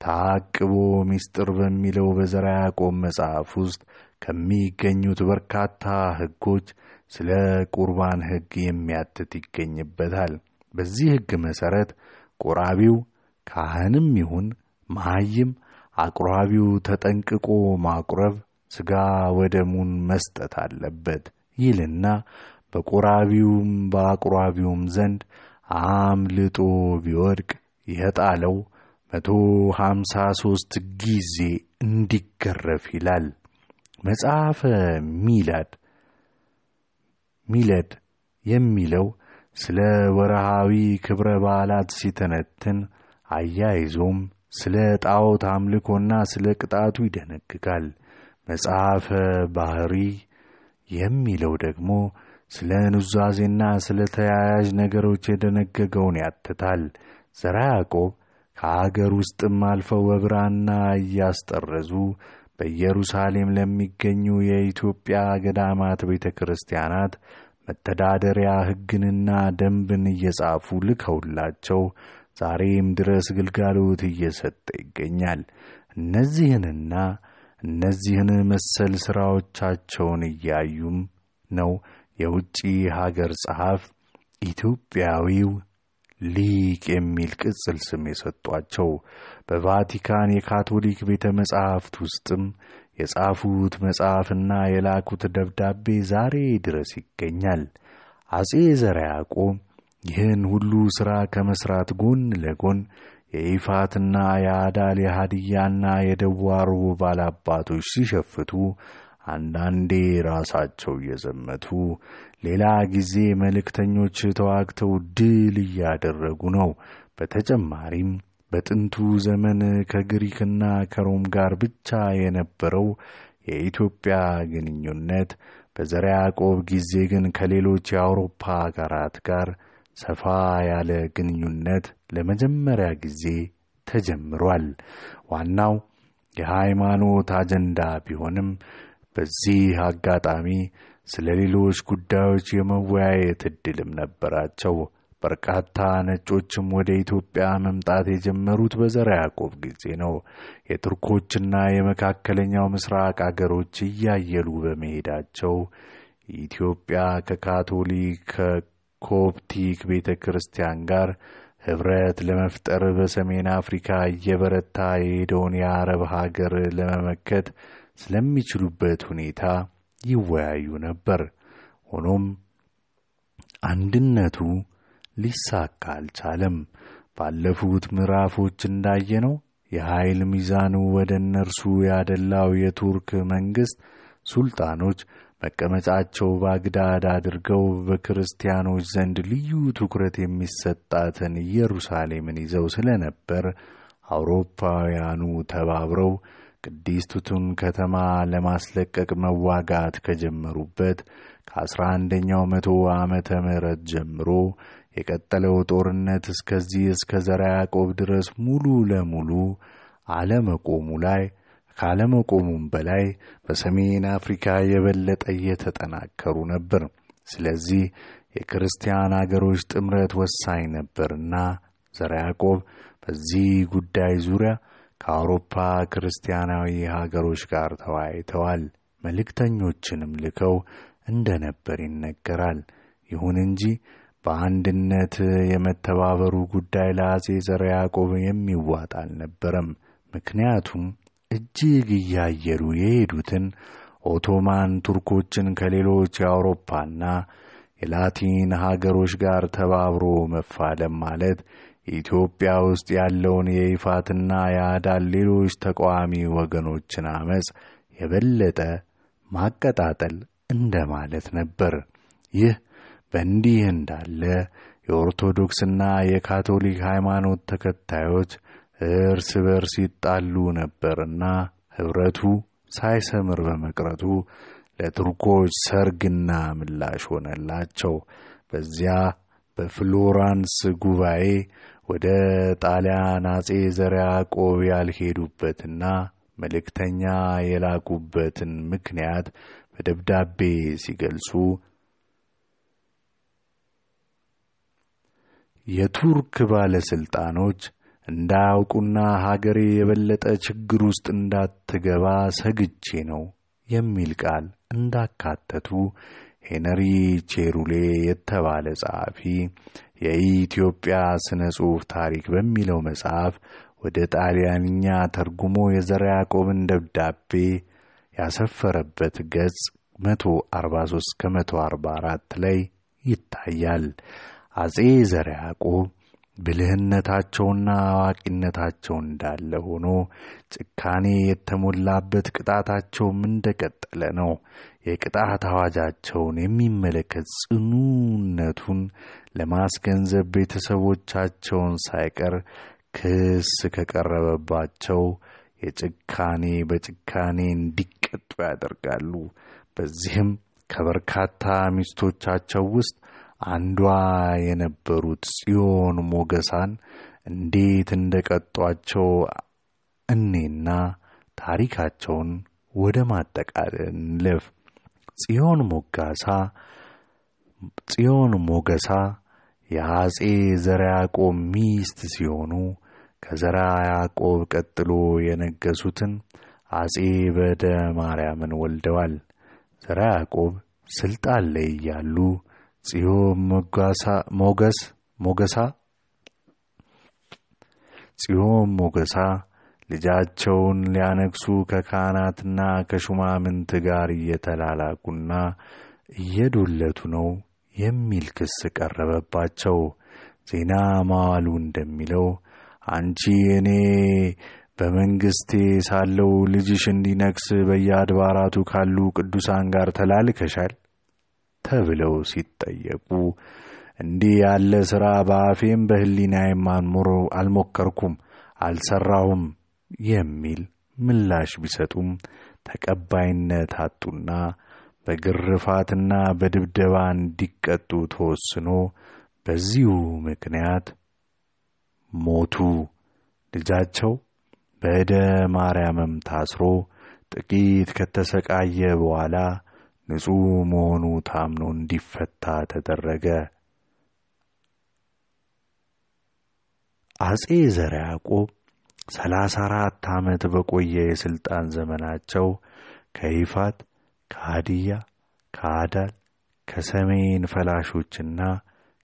ታቅቦ ምስጢር በሚለው በዘርዓ ያዕቆብ መጽሐፍ ውስጥ ከሚገኙት በርካታ ሕጎች ስለ ቁርባን ሕግ የሚያትት ይገኝበታል። በዚህ ሕግ መሠረት ቆራቢው ካህንም ይሁን መሐይም አቁራቢው ተጠንቅቆ ማቁረብ ሥጋ ወደሙን መስጠት አለበት ይልና በቆራቢውም በአቁራቢውም ዘንድ አምልጦ ቢወድቅ የጣለው መቶ ሀምሳ ሦስት ጊዜ እንዲገረፍ ይላል። መጽሐፈ ሚላድ ሚለድ የሚለው ስለ ወርሃዊ ክብረ በዓላት ሲተነትን አያይዞም ስለ ጣዖት አምልኮና ስለ ቅጣቱ ይደነግጋል። መጽሐፈ ባሕሪ የሚለው ደግሞ ስለ ኑዛዜና ስለ ተያያዥ ነገሮች የደነገገውን ያትታል። ዘርዓ ያዕቆብ ከአገር ውስጥም አልፈው በብራና እያስጠረዙ በኢየሩሳሌም ለሚገኙ የኢትዮጵያ ገዳማት ቤተ ክርስቲያናት መተዳደሪያ ሕግንና ደንብን እየጻፉ ልከውላቸው ዛሬም ድረስ ግልጋሎት እየሰጠ ይገኛል። እነዚህንና እነዚህን መሰል ሥራዎቻቸውን እያዩም ነው የውጭ ሀገር ጸሐፍ ኢትዮጵያዊው ሊቅ የሚል ቅጽል ስም የሰጧቸው። በቫቲካን የካቶሊክ ቤተ መጻሕፍት ውስጥም የጻፉት መጽሐፍና የላኩት ደብዳቤ ዛሬ ድረስ ይገኛል። አጼ ዘርዓ ያዕቆብ ይህን ሁሉ ሥራ ከመሥራት ጎን ለጎን የይፋትና የአዳል የሃድያና የደዋሮ ባላባቶች ሲሸፍቱ አንዳንዴ ራሳቸው እየዘመቱ ሌላ ጊዜ መልእክተኞች ተዋግተው ድል እያደረጉ ነው። በተጨማሪም በጥንቱ ዘመን ከግሪክና ከሮም ጋር ብቻ የነበረው የኢትዮጵያ ግንኙነት በዘርዓ ያዕቆብ ጊዜ ግን ከሌሎች የአውሮፓ አገራት ጋር ሰፋ ያለ ግንኙነት ለመጀመሪያ ጊዜ ተጀምሯል። ዋናው የሃይማኖት አጀንዳ ቢሆንም በዚህ አጋጣሚ ስለ ሌሎች ጉዳዮች የመወያየት ዕድልም ነበራቸው። በርካታ ነጮችም ወደ ኢትዮጵያ መምጣት የጀመሩት በዘርዓ ያዕቆብ ጊዜ ነው። የቱርኮችና የመካከለኛው ምስራቅ አገሮች እያየሉ በመሄዳቸው ኢትዮጵያ ከካቶሊክ ከኮፕቲክ ቤተ ክርስቲያን ጋር ኅብረት ለመፍጠር በሰሜን አፍሪካ እየበረታ የሄደውን የአረብ ሀገር ለመመከት ስለሚችሉበት ሁኔታ ይወያዩ ነበር። ሆኖም አንድነቱ ሊሳካ አልቻለም። ባለፉት ምዕራፎች እንዳየነው የኃይል ሚዛኑ ወደ እነርሱ ያደላው የቱርክ መንግሥት ሱልጣኖች መቀመጫቸው ባግዳድ አድርገው በክርስቲያኖች ዘንድ ልዩ ትኩረት የሚሰጣትን ኢየሩሳሌምን ይዘው ስለነበር አውሮፓውያኑ ተባብረው ቅድስቲቱን ከተማ ለማስለቀቅ መዋጋት ከጀመሩበት ከአስራ አንደኛው መቶ ዓመተ ምህረት ጀምሮ የቀጠለው ጦርነት እስከዚህ እስከ ዘርዓ ያዕቆብ ድረስ ሙሉ ለሙሉ አለመቆሙ ላይ ካለመቆሙም በላይ በሰሜን አፍሪካ የበለጠ እየተጠናከሩ ነበር። ስለዚህ የክርስቲያን አገሮች ጥምረት ወሳኝ ነበርና ዘርዓ ያዕቆብ በዚህ ጉዳይ ዙሪያ ከአውሮፓ ክርስቲያናዊ ሀገሮች ጋር ተወያይተዋል። መልእክተኞችንም ልከው እንደ ነበር ይነገራል። ይሁን እንጂ በአንድነት የመተባበሩ ጉዳይ ለአጼ ዘርዓ ያዕቆብ የሚዋጥ አልነበረም። ምክንያቱም እጅግ እያየሉ የሄዱትን ኦቶማን ቱርኮችን ከሌሎች የአውሮፓና የላቲን ሀገሮች ጋር ተባብሮ መፋለም ማለት ኢትዮጵያ ውስጥ ያለውን የይፋትና የአዳል ሌሎች ተቃዋሚ ወገኖችን አመፅ የበለጠ ማቀጣጠል እንደማለት ነበር። ይህ በእንዲህ እንዳለ የኦርቶዶክስና የካቶሊክ ሃይማኖት ተከታዮች እርስ በርስ ይጣሉ ነበርና ኅብረቱ ሳይሰምር በመቅረቱ ለቱርኮች ሰርግና ምላሽ ሆነላቸው። በዚያ በፍሎራንስ ጉባኤ ወደ ጣሊያን አጼ ዘርዓ ያዕቆብ ያልሄዱበትና መልእክተኛ የላኩበትን ምክንያት በደብዳቤ ሲገልጹ የቱርክ ባለሥልጣኖች እንዳያውቁና ሀገሬ የበለጠ ችግር ውስጥ እንዳትገባ ሰግቼ ነው የሚል ቃል እንዳካተቱ ሄነሪ ቼሩሌ የተባለ ጸሐፊ የኢትዮጵያ ስነ ጽሑፍ ታሪክ በሚለው መጽሐፍ ወደ ጣሊያንኛ ተርጉሞ የዘርዓ ያዕቆብን ደብዳቤ ያሰፈረበት ገጽ 143 ከ144 ላይ ይታያል። አጼ ዘርዓ ያዕቆብ ብልህነታቸውና አዋቂነታቸው እንዳለ ሆኖ ጭካኔ የተሞላበት ቅጣታቸውም እንደቀጠለ ነው። የቅጣት አዋጃቸውን የሚመለከት ጽኑነቱን ለማስገንዘብ ቤተሰቦቻቸውን ሳይቀር ክስ ከቀረበባቸው የጭካኔ በጭካኔ እንዲቀጡ ያደርጋሉ። በዚህም ከበርካታ ሚስቶቻቸው ውስጥ አንዷ የነበሩት ጽዮን ሞገሳን እንዴት እንደ ቀጧቸው እኔና ታሪካቸውን ወደ ማጠቃለል እንለፍ። ጽዮን ሞጋሳ ጽዮን ሞገሳ የአጼ ዘርዓ ያዕቆብ ሚስት ሲሆኑ ከዘርዓ ያዕቆብ ቀጥሎ የነገሱትን አጼ በደ ማርያምን ወልደዋል። ዘርዓ ያዕቆብ ስልጣን ላይ እያሉ ጽዮን ሞገስ ሞገሳ ጽዮን ሞገሳ ልጃቸውን ሊያነግሱ ከካህናትና ከሹማምንት ጋር እየተላላኩና እየዶለቱ ነው የሚል ክስ ቀረበባቸው። ዜና መዋሉ እንደሚለው አንቺ እኔ በመንግሥቴ ሳለው ልጅሽ እንዲነግስ በየአድባራቱ ካሉ ቅዱሳን ጋር ተላልከሻል ተብለው ሲጠየቁ እንዲህ ያለ ሥራ በአፌም በሕሊናዬም አልሞከርኩም፣ አልሠራሁም የሚል ምላሽ ቢሰጡም ተቀባይነት አጡና በግርፋትና በድብደባ እንዲቀጡ ተወስኖ በዚሁ ምክንያት ሞቱ። ልጃቸው በእደ ማርያምም ታስሮ ጥቂት ከተሰቃየ በኋላ ንጹሕ መሆኑ ታምኖ እንዲፈታ ተደረገ። አጼ ዘርዓ ያዕቆብ ሰላሳ አራት ዓመት በቆየ የሥልጣን ዘመናቸው ከይፋት፣ ከሃዲያ፣ ከአዳል፣ ከሰሜን ፈላሾችና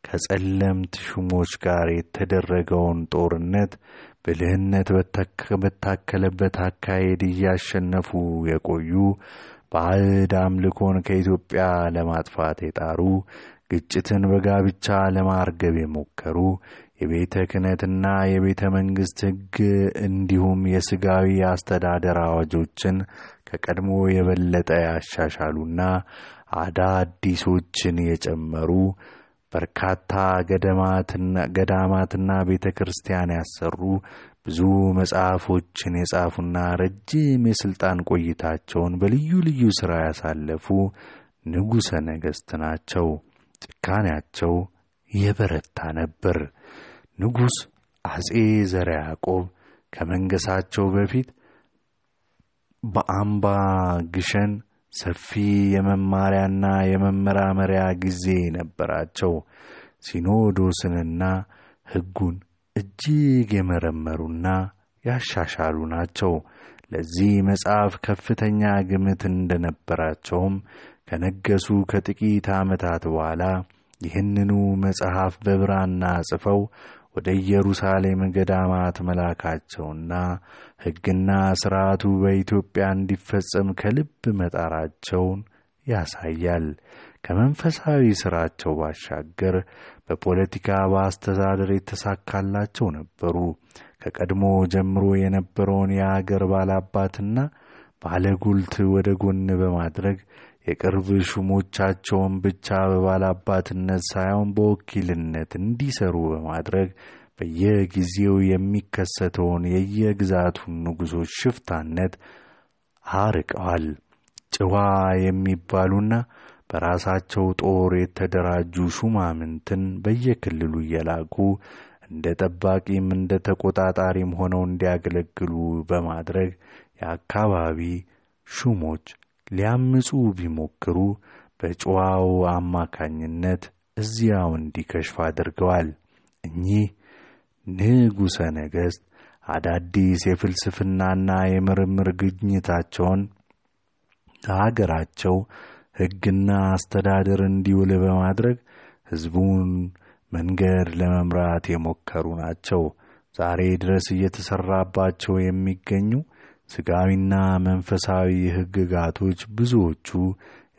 ከጸለምት ሹሞች ጋር የተደረገውን ጦርነት ብልህነት በታከለበት አካሄድ እያሸነፉ የቆዩ ባዕድ አምልኮን ከኢትዮጵያ ለማጥፋት የጣሩ ግጭትን በጋብቻ ለማርገብ የሞከሩ የቤተ ክህነትና የቤተ መንግሥት ሕግ እንዲሁም የሥጋዊ አስተዳደር አዋጆችን ከቀድሞ የበለጠ ያሻሻሉና አዳዲሶችን የጨመሩ በርካታ ገዳማትና ቤተ ክርስቲያን ያሰሩ ብዙ መጽሐፎችን የጻፉና ረጅም የሥልጣን ቆይታቸውን በልዩ ልዩ ሥራ ያሳለፉ ንጉሠ ነገሥት ናቸው። ጭካኔያቸው የበረታ ነበር። ንጉሥ አጼ ዘርዓ ያዕቆብ ከመንገሳቸው በፊት በአምባ ግሸን ሰፊ የመማሪያና የመመራመሪያ ጊዜ ነበራቸው። ሲኖዶስንና ሕጉን እጅግ የመረመሩና ያሻሻሉ ናቸው። ለዚህ መጽሐፍ ከፍተኛ ግምት እንደነበራቸውም ከነገሱ ከጥቂት ዓመታት በኋላ ይህንኑ መጽሐፍ በብራና ጽፈው ወደ ኢየሩሳሌም ገዳማት መላካቸውና ሕግና ሥርዓቱ በኢትዮጵያ እንዲፈጸም ከልብ መጣራቸውን ያሳያል። ከመንፈሳዊ ሥራቸው ባሻገር በፖለቲካ በአስተዳደር የተሳካላቸው ነበሩ። ከቀድሞ ጀምሮ የነበረውን የአገር ባላባትና ባለጉልት ወደ ጎን በማድረግ የቅርብ ሹሞቻቸውን ብቻ በባላባትነት ሳይሆን በወኪልነት እንዲሰሩ በማድረግ በየጊዜው የሚከሰተውን የየግዛቱን ንጉሶች ሽፍታነት አርቀዋል። ጭዋ የሚባሉና በራሳቸው ጦር የተደራጁ ሹማምንትን በየክልሉ እየላኩ እንደ ጠባቂም እንደ ተቆጣጣሪም ሆነው እንዲያገለግሉ በማድረግ የአካባቢ ሹሞች ሊያምፁ ቢሞክሩ በጨዋው አማካኝነት እዚያው እንዲከሽፍ አድርገዋል። እኚህ ንጉሠ ነገሥት አዳዲስ የፍልስፍናና የምርምር ግኝታቸውን ለሀገራቸው ሕግና አስተዳደር እንዲውል በማድረግ ሕዝቡን መንገድ ለመምራት የሞከሩ ናቸው። ዛሬ ድረስ እየተሠራባቸው የሚገኙ ሥጋዊና መንፈሳዊ ሕግጋቶች ብዙዎቹ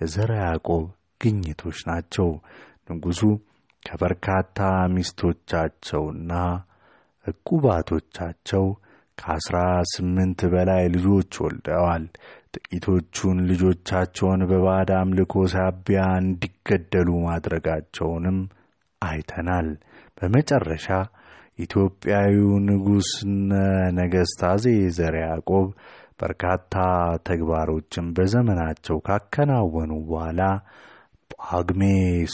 የዘርዓ ያዕቆብ ግኝቶች ናቸው። ንጉሡ ከበርካታ ሚስቶቻቸውና ዕቁባቶቻቸው ከአስራ ስምንት በላይ ልጆች ወልደዋል። ጥቂቶቹን ልጆቻቸውን በባዕድ አምልኮ ሳቢያ እንዲገደሉ ማድረጋቸውንም አይተናል። በመጨረሻ ኢትዮጵያዊው ንጉሥ ነገሥት አጼ ዘርዓ ያዕቆብ በርካታ ተግባሮችን በዘመናቸው ካከናወኑ በኋላ ጳጉሜ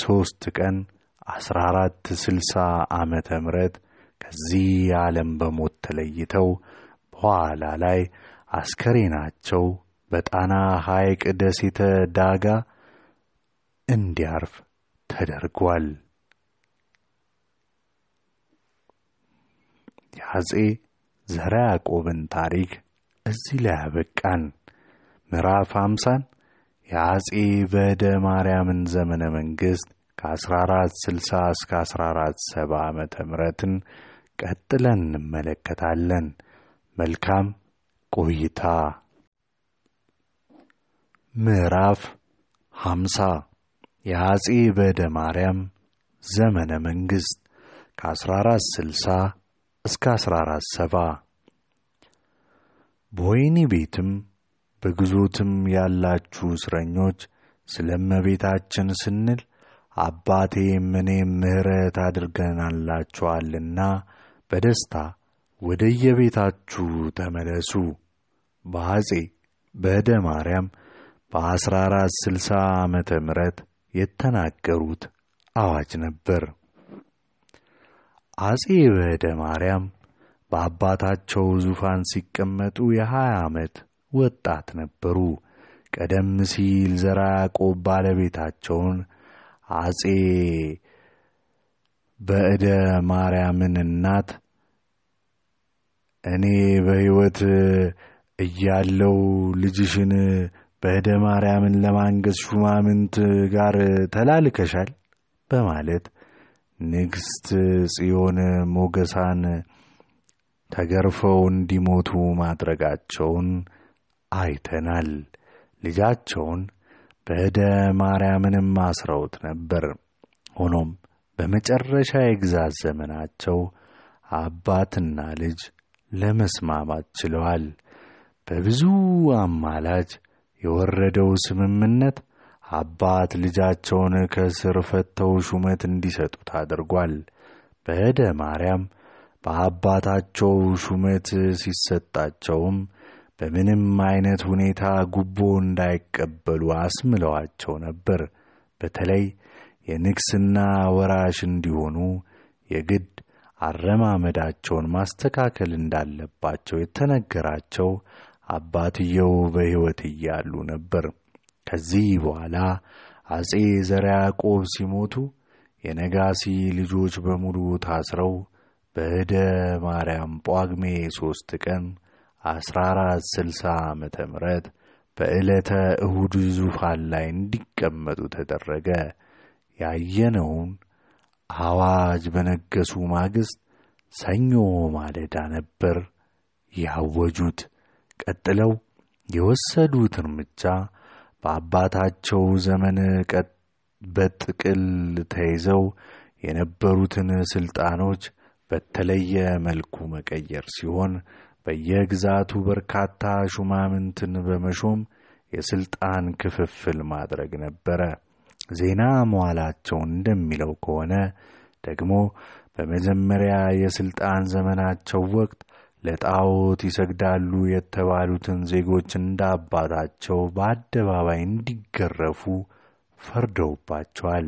ሦስት ቀን አስራ አራት ስልሳ ዓመተ ምሕረት ከዚህ ዓለም በሞት ተለይተው በኋላ ላይ አስከሬናቸው በጣና ሐይቅ ደሴተ ዳጋ እንዲያርፍ ተደርጓል። የአጼ ዘርዓ ያዕቆብን ታሪክ እዚህ ላይ ያበቃን። ምዕራፍ አምሳን የአጼ በደ ማርያምን ዘመነ መንግሥት ከ1460 እስከ 1470 ዓመተ ምሕረትን ቀጥለን እንመለከታለን። መልካም ቆይታ። ምዕራፍ ሀምሳ የአጼ በደ ማርያም ዘመነ መንግሥት ከ1460 እስከ 1470 በወህኒ ቤትም በግዞትም ያላችሁ እስረኞች ስለ እመቤታችን ስንል አባቴም እኔም ምሕረት አድርገናላችኋልና በደስታ ወደ የቤታችሁ ተመለሱ። በአጼ በደ ማርያም በአስራ አራት ስልሳ ዓመተ ምሕረት የተናገሩት አዋጅ ነበር። አጼ በደ ማርያም በአባታቸው ዙፋን ሲቀመጡ የሀያ ዓመት ወጣት ነበሩ። ቀደም ሲል ዘርዓ ያዕቆብ ባለቤታቸውን አጼ በዕደ ማርያምን እናት እኔ በሕይወት እያለው ልጅሽን በዕደ ማርያምን ለማንገስ ሹማምንት ጋር ተላልከሻል በማለት ንግሥት ጽዮን ሞገሳን ተገርፈው እንዲሞቱ ማድረጋቸውን አይተናል። ልጃቸውን በዕደ ማርያምንም አስረውት ነበር። ሆኖም በመጨረሻ የግዛት ዘመናቸው አባትና ልጅ ለመስማማት ችለዋል። በብዙ አማላጅ የወረደው ስምምነት አባት ልጃቸውን ከእስር ፈተው ሹመት እንዲሰጡት አድርጓል። በዕደ ማርያም በአባታቸው ሹመት ሲሰጣቸውም በምንም አይነት ሁኔታ ጉቦ እንዳይቀበሉ አስምለዋቸው ነበር። በተለይ የንግስና ወራሽ እንዲሆኑ የግድ አረማመዳቸውን ማስተካከል እንዳለባቸው የተነገራቸው አባትየው በሕይወት እያሉ ነበር። ከዚህ በኋላ አጼ ዘርዓ ያዕቆብ ሲሞቱ የነጋሲ ልጆች በሙሉ ታስረው በዕደ ማርያም ጳጉሜ ሦስት ቀን አስራ አራት ስልሳ ዓመተ ምሕረት በዕለተ እሁድ ዙፋን ላይ እንዲቀመጡ ተደረገ። ያየነውን አዋጅ በነገሱ ማግስት ሰኞ ማለዳ ነበር ያወጁት። ቀጥለው የወሰዱት እርምጃ በአባታቸው ዘመን በጥቅል ተይዘው የነበሩትን ሥልጣኖች በተለየ መልኩ መቀየር ሲሆን በየግዛቱ በርካታ ሹማምንትን በመሾም የሥልጣን ክፍፍል ማድረግ ነበረ። ዜና መዋላቸው እንደሚለው ከሆነ ደግሞ በመጀመሪያ የሥልጣን ዘመናቸው ወቅት ለጣዖት ይሰግዳሉ የተባሉትን ዜጎች እንደ አባታቸው በአደባባይ እንዲገረፉ ፈርደውባቸዋል።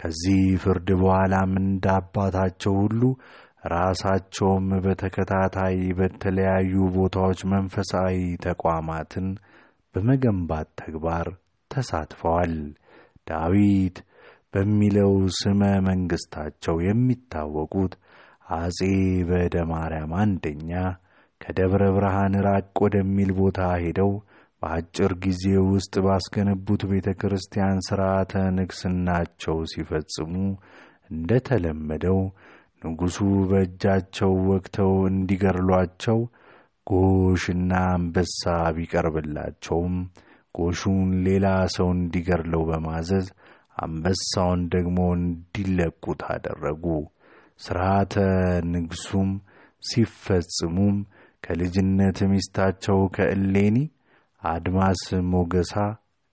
ከዚህ ፍርድ በኋላም እንደ አባታቸው ሁሉ ራሳቸውም በተከታታይ በተለያዩ ቦታዎች መንፈሳዊ ተቋማትን በመገንባት ተግባር ተሳትፈዋል። ዳዊት በሚለው ስመ መንግሥታቸው የሚታወቁት አጼ በዕደ ማርያም አንደኛ ከደብረ ብርሃን ራቅ ወደሚል ቦታ ሄደው በአጭር ጊዜ ውስጥ ባስገነቡት ቤተ ክርስቲያን ሥርዓተ ንግሥናቸው ሲፈጽሙ እንደ ተለመደው ንጉሡ በእጃቸው ወግተው እንዲገርሏቸው ጎሽና አንበሳ ቢቀርብላቸውም ጎሹን ሌላ ሰው እንዲገርለው በማዘዝ አንበሳውን ደግሞ እንዲለቁት አደረጉ። ሥርዓተ ንግሡም ሲፈጽሙም ከልጅነት ሚስታቸው ከእሌኒ አድማስ ሞገሳ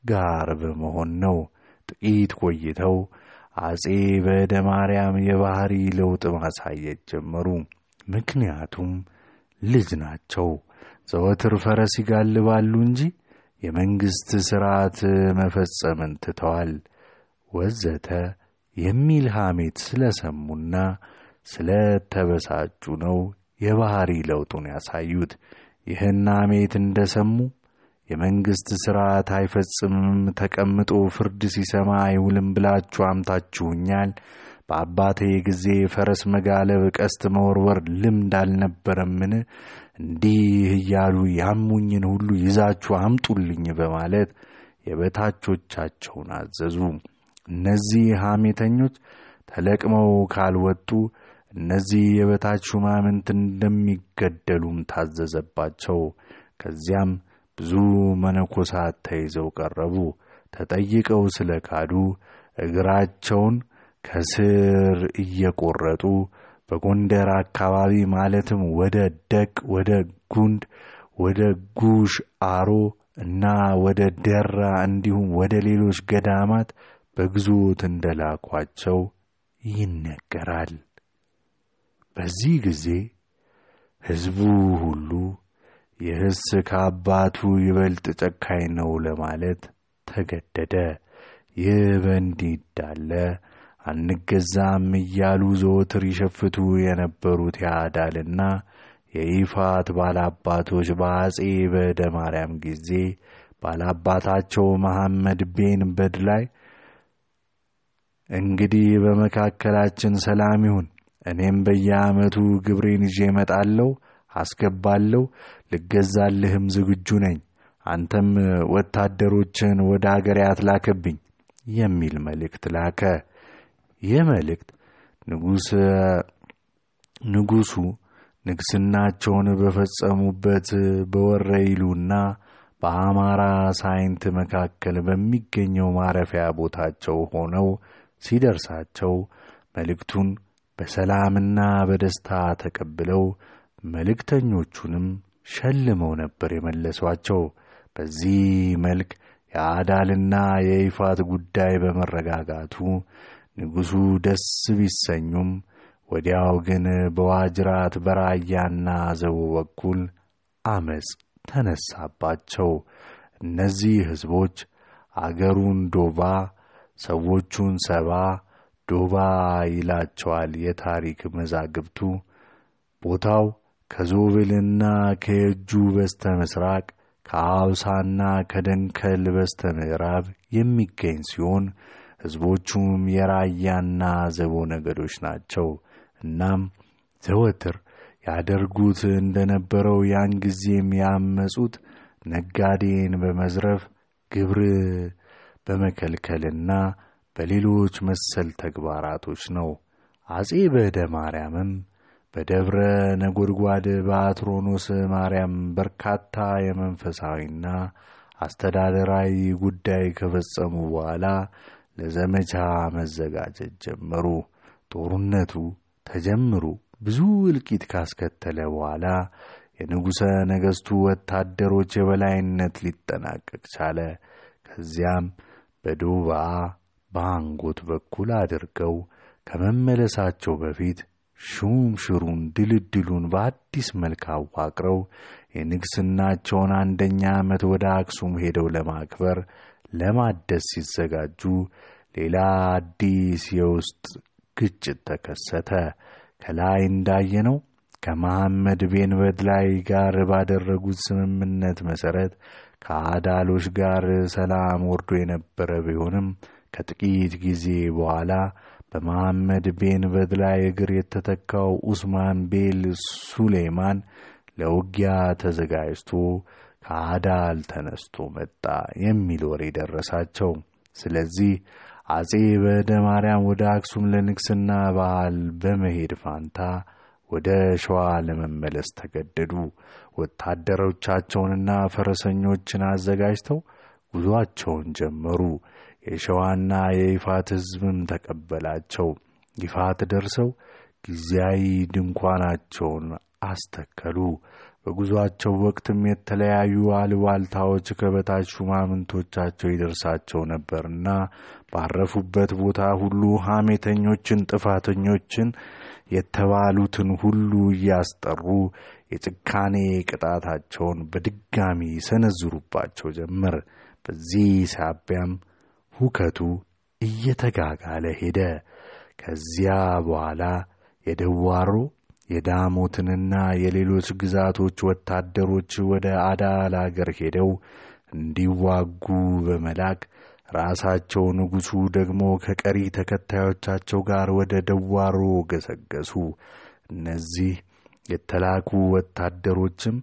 ጋር በመሆን ነው። ጥቂት ቆይተው አጼ በዕደ ማርያም የባሕሪ ለውጥ ማሳየት ጀመሩ። ምክንያቱም ልጅ ናቸው። ዘወትር ፈረስ ይጋልባሉ እንጂ የመንግሥት ሥርዓት መፈጸምን ትተዋል። ወዘተ የሚል ሐሜት ስለ ሰሙና ስለ ተበሳጩ ነው የባሕሪ ለውጡን ያሳዩት። ይህን ሐሜት እንደ ሰሙ የመንግሥት ሥርዓት አይፈጽምም፣ ተቀምጦ ፍርድ ሲሰማ አይውልም ብላችሁ አምታችሁኛል። በአባቴ ጊዜ ፈረስ መጋለብ፣ ቀስት መወርወር ልምድ አልነበረምን? እንዲህ እያሉ ያሙኝን ሁሉ ይዛችሁ አምጡልኝ በማለት የበታቾቻቸውን አዘዙ። እነዚህ ሐሜተኞች ተለቅመው ካልወጡ እነዚህ የበታች ሹማምንት እንደሚገደሉም ታዘዘባቸው። ከዚያም ብዙ መነኮሳት ተይዘው ቀረቡ። ተጠይቀው ስለ ካዱ እግራቸውን ከስር እየቆረጡ በጎንደር አካባቢ ማለትም ወደ ደቅ፣ ወደ ጉንድ፣ ወደ ጉሽ አሮ እና ወደ ደራ እንዲሁም ወደ ሌሎች ገዳማት በግዞት እንደላኳቸው ይነገራል። በዚህ ጊዜ ሕዝቡ ሁሉ ይህስ ከአባቱ ይበልጥ ጨካኝ ነው ለማለት ተገደደ። ይህ በእንዲህ እንዳለ አንገዛም እያሉ ዘወትር ይሸፍቱ የነበሩት የአዳልና የይፋት ባላባቶች በአጼ በዕደ ማርያም ጊዜ ባላባታቸው መሐመድ ቤን በድላይ እንግዲህ በመካከላችን ሰላም ይሁን፣ እኔም በየዓመቱ ግብሬን ይዤ እመጣለሁ፣ አስገባለሁ፣ ልገዛልህም ዝግጁ ነኝ። አንተም ወታደሮችን ወደ አገሬ አትላክብኝ የሚል መልእክት ላከ። ይህ መልእክት ንጉሥ ንጉሡ ንግሥናቸውን በፈጸሙበት በወረይሉና በአማራ ሳይንት መካከል በሚገኘው ማረፊያ ቦታቸው ሆነው ሲደርሳቸው መልእክቱን በሰላምና በደስታ ተቀብለው መልእክተኞቹንም ሸልመው ነበር የመለሷቸው። በዚህ መልክ የአዳልና የይፋት ጉዳይ በመረጋጋቱ ንጉሡ ደስ ቢሰኙም ወዲያው ግን በዋጅራት በራያና ዘቦ በኩል አመፅ ተነሳባቸው። እነዚህ ሕዝቦች አገሩን ዶባ፣ ሰዎቹን ሰባ ዶባ ይላቸዋል የታሪክ መዛግብቱ። ቦታው ከዞብልና ከየጁ በስተ ምስራቅ ከአውሳና ከደንከል በስተ ምዕራብ የሚገኝ ሲሆን ሕዝቦቹም የራያና ዘቦ ነገዶች ናቸው። እናም ዘወትር ያደርጉት እንደነበረው ያን ጊዜም ያመጹት ነጋዴን በመዝረፍ ግብር በመከልከልና በሌሎች መሰል ተግባራቶች ነው። አጼ በዕደ ማርያምም በደብረ ነጎድጓድ በአትሮኖስ ማርያም በርካታ የመንፈሳዊና አስተዳደራዊ ጉዳይ ከፈጸሙ በኋላ ለዘመቻ መዘጋጀት ጀመሩ። ጦርነቱ ተጀምሮ ብዙ እልቂት ካስከተለ በኋላ የንጉሠ ነገሥቱ ወታደሮች የበላይነት ሊጠናቀቅ ቻለ። ከዚያም በዶባ በአንጎት በኩል አድርገው ከመመለሳቸው በፊት ሹም ሽሩን ድልድሉን በአዲስ መልክ አዋቅረው የንግሥናቸውን አንደኛ ዓመት ወደ አክሱም ሄደው ለማክበር ለማደስ ሲዘጋጁ ሌላ አዲስ የውስጥ ግጭት ተከሰተ። ከላይ እንዳየነው ከመሐመድ ቤን በድላይ ጋር ባደረጉት ስምምነት መሠረት ከአዳሎች ጋር ሰላም ወርዶ የነበረ ቢሆንም ከጥቂት ጊዜ በኋላ በመሐመድ ቤን በድላይ እግር የተተካው ኡስማን ቤል ሱሌማን ለውጊያ ተዘጋጅቶ ከአዳል ተነስቶ መጣ የሚል ወሬ ደረሳቸው። ስለዚህ አጼ በዕደ ማርያም ወደ አክሱም ለንግሥና በዓል በመሄድ ፋንታ ወደ ሸዋ ለመመለስ ተገደዱ። ወታደሮቻቸውንና ፈረሰኞችን አዘጋጅተው ጉዞአቸውን ጀመሩ። የሸዋና የይፋት ሕዝብም ተቀበላቸው። ይፋት ደርሰው ጊዜያዊ ድንኳናቸውን አስተከሉ። በጉዞአቸው ወቅትም የተለያዩ አልባልታዎች ከበታች ሹማምንቶቻቸው ይደርሳቸው ነበርና ባረፉበት ቦታ ሁሉ ሐሜተኞችን፣ ጥፋተኞችን የተባሉትን ሁሉ እያስጠሩ የጭካኔ ቅጣታቸውን በድጋሚ ሰነዝሩባቸው ጀመር። በዚህ ሳቢያም ሁከቱ እየተጋጋለ ሄደ። ከዚያ በኋላ የደዋሮ የዳሞትንና የሌሎች ግዛቶች ወታደሮች ወደ አዳል አገር ሄደው እንዲዋጉ በመላክ ራሳቸው ንጉሡ ደግሞ ከቀሪ ተከታዮቻቸው ጋር ወደ ደዋሮ ገሰገሱ። እነዚህ የተላኩ ወታደሮችም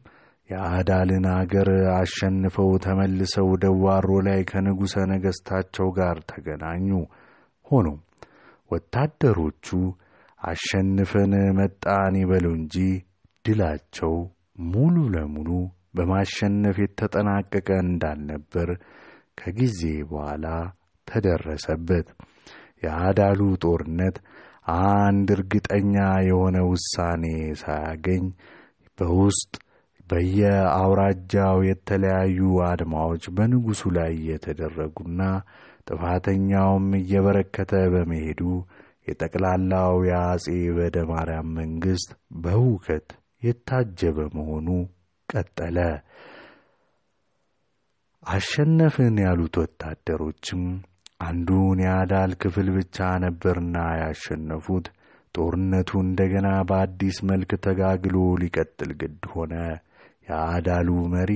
የአዳልን አገር አሸንፈው ተመልሰው ደዋሮ ላይ ከንጉሠ ነገሥታቸው ጋር ተገናኙ። ሆኖም ወታደሮቹ አሸንፈን መጣን ይበሉ እንጂ ድላቸው ሙሉ ለሙሉ በማሸነፍ የተጠናቀቀ እንዳልነበር ከጊዜ በኋላ ተደረሰበት። የአዳሉ ጦርነት አንድ እርግጠኛ የሆነ ውሳኔ ሳያገኝ በውስጥ በየአውራጃው የተለያዩ አድማዎች በንጉሡ ላይ የተደረጉና ጥፋተኛውም እየበረከተ በመሄዱ የጠቅላላው የአጼ በዕደ ማርያም መንግሥት በሁከት የታጀበ መሆኑ ቀጠለ። አሸነፍን ያሉት ወታደሮችም አንዱን የአዳል ክፍል ብቻ ነበርና ያሸነፉት። ጦርነቱ እንደገና በአዲስ መልክ ተጋግሎ ሊቀጥል ግድ ሆነ። የአዳሉ መሪ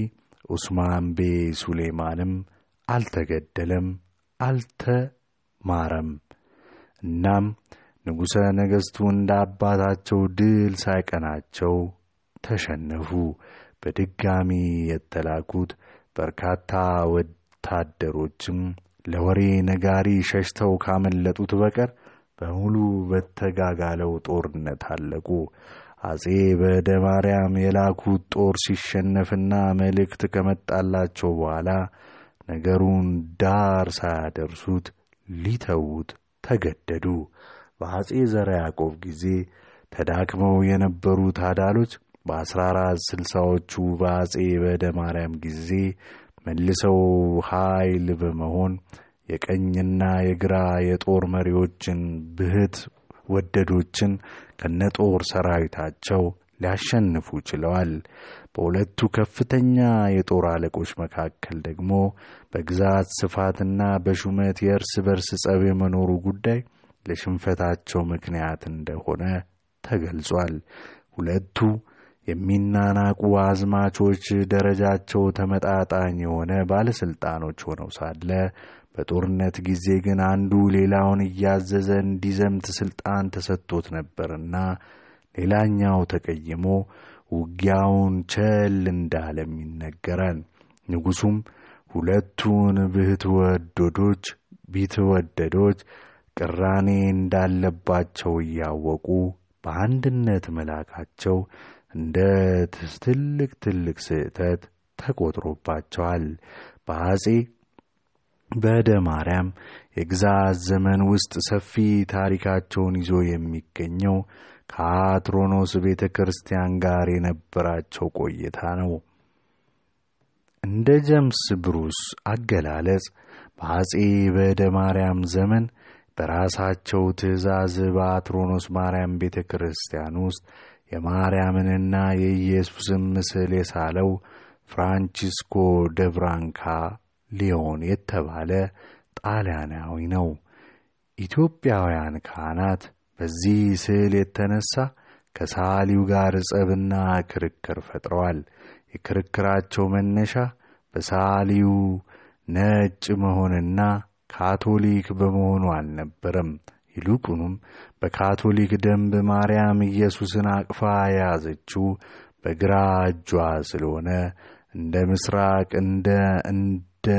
ኡስማን ቤ ሱሌማንም አልተገደለም፣ አልተማረም። እናም ንጉሠ ነገሥቱ እንደ አባታቸው ድል ሳይቀናቸው ተሸነፉ። በድጋሚ የተላኩት በርካታ ወታደሮችም ለወሬ ነጋሪ ሸሽተው ካመለጡት በቀር በሙሉ በተጋጋለው ጦርነት አለቁ። አጼ በደ ማርያም የላኩት ጦር ሲሸነፍና መልእክት ከመጣላቸው በኋላ ነገሩን ዳር ሳያደርሱት ሊተዉት ተገደዱ። በአጼ ዘርዓ ያዕቆብ ጊዜ ተዳክመው የነበሩት አዳሎች በአስራ አራት ስልሳዎቹ በአጼ በደ ማርያም ጊዜ መልሰው ኃይል በመሆን የቀኝና የግራ የጦር መሪዎችን ብህት ወደዶችን ከነጦር ሰራዊታቸው ሊያሸንፉ ችለዋል። በሁለቱ ከፍተኛ የጦር አለቆች መካከል ደግሞ በግዛት ስፋትና በሹመት የእርስ በርስ ጸብ የመኖሩ ጉዳይ ለሽንፈታቸው ምክንያት እንደሆነ ተገልጿል። ሁለቱ የሚናናቁ አዝማቾች ደረጃቸው ተመጣጣኝ የሆነ ባለስልጣኖች ሆነው ሳለ በጦርነት ጊዜ ግን አንዱ ሌላውን እያዘዘ እንዲዘምት ስልጣን ተሰጥቶት ነበርና ሌላኛው ተቀይሞ ውጊያውን ቸል እንዳለም ይነገራል። ንጉሡም ሁለቱን ብትወደዶች ቢትወደዶች ቅራኔ እንዳለባቸው እያወቁ በአንድነት መላካቸው እንደ ትልቅ ትልቅ ስህተት ተቆጥሮባቸዋል። በአጼ በደ ማርያም የግዛት ዘመን ውስጥ ሰፊ ታሪካቸውን ይዞ የሚገኘው ከአትሮኖስ ቤተ ክርስቲያን ጋር የነበራቸው ቆይታ ነው። እንደ ጀምስ ብሩስ አገላለጽ በአጼ በደ ማርያም ዘመን በራሳቸው ትእዛዝ በአትሮኖስ ማርያም ቤተ ክርስቲያን ውስጥ የማርያምንና የኢየሱስን ምስል የሳለው ፍራንቺስኮ ደብራንካ ሊዮን የተባለ ጣሊያናዊ ነው። ኢትዮጵያውያን ካህናት በዚህ ስዕል የተነሳ ከሳሊው ጋር ጸብና ክርክር ፈጥረዋል። የክርክራቸው መነሻ በሳሊው ነጭ መሆንና ካቶሊክ በመሆኑ አልነበረም። ይልቁንም በካቶሊክ ደንብ ማርያም ኢየሱስን አቅፋ የያዘችው በግራ እጇ ስለሆነ እንደ ምስራቅ እንደ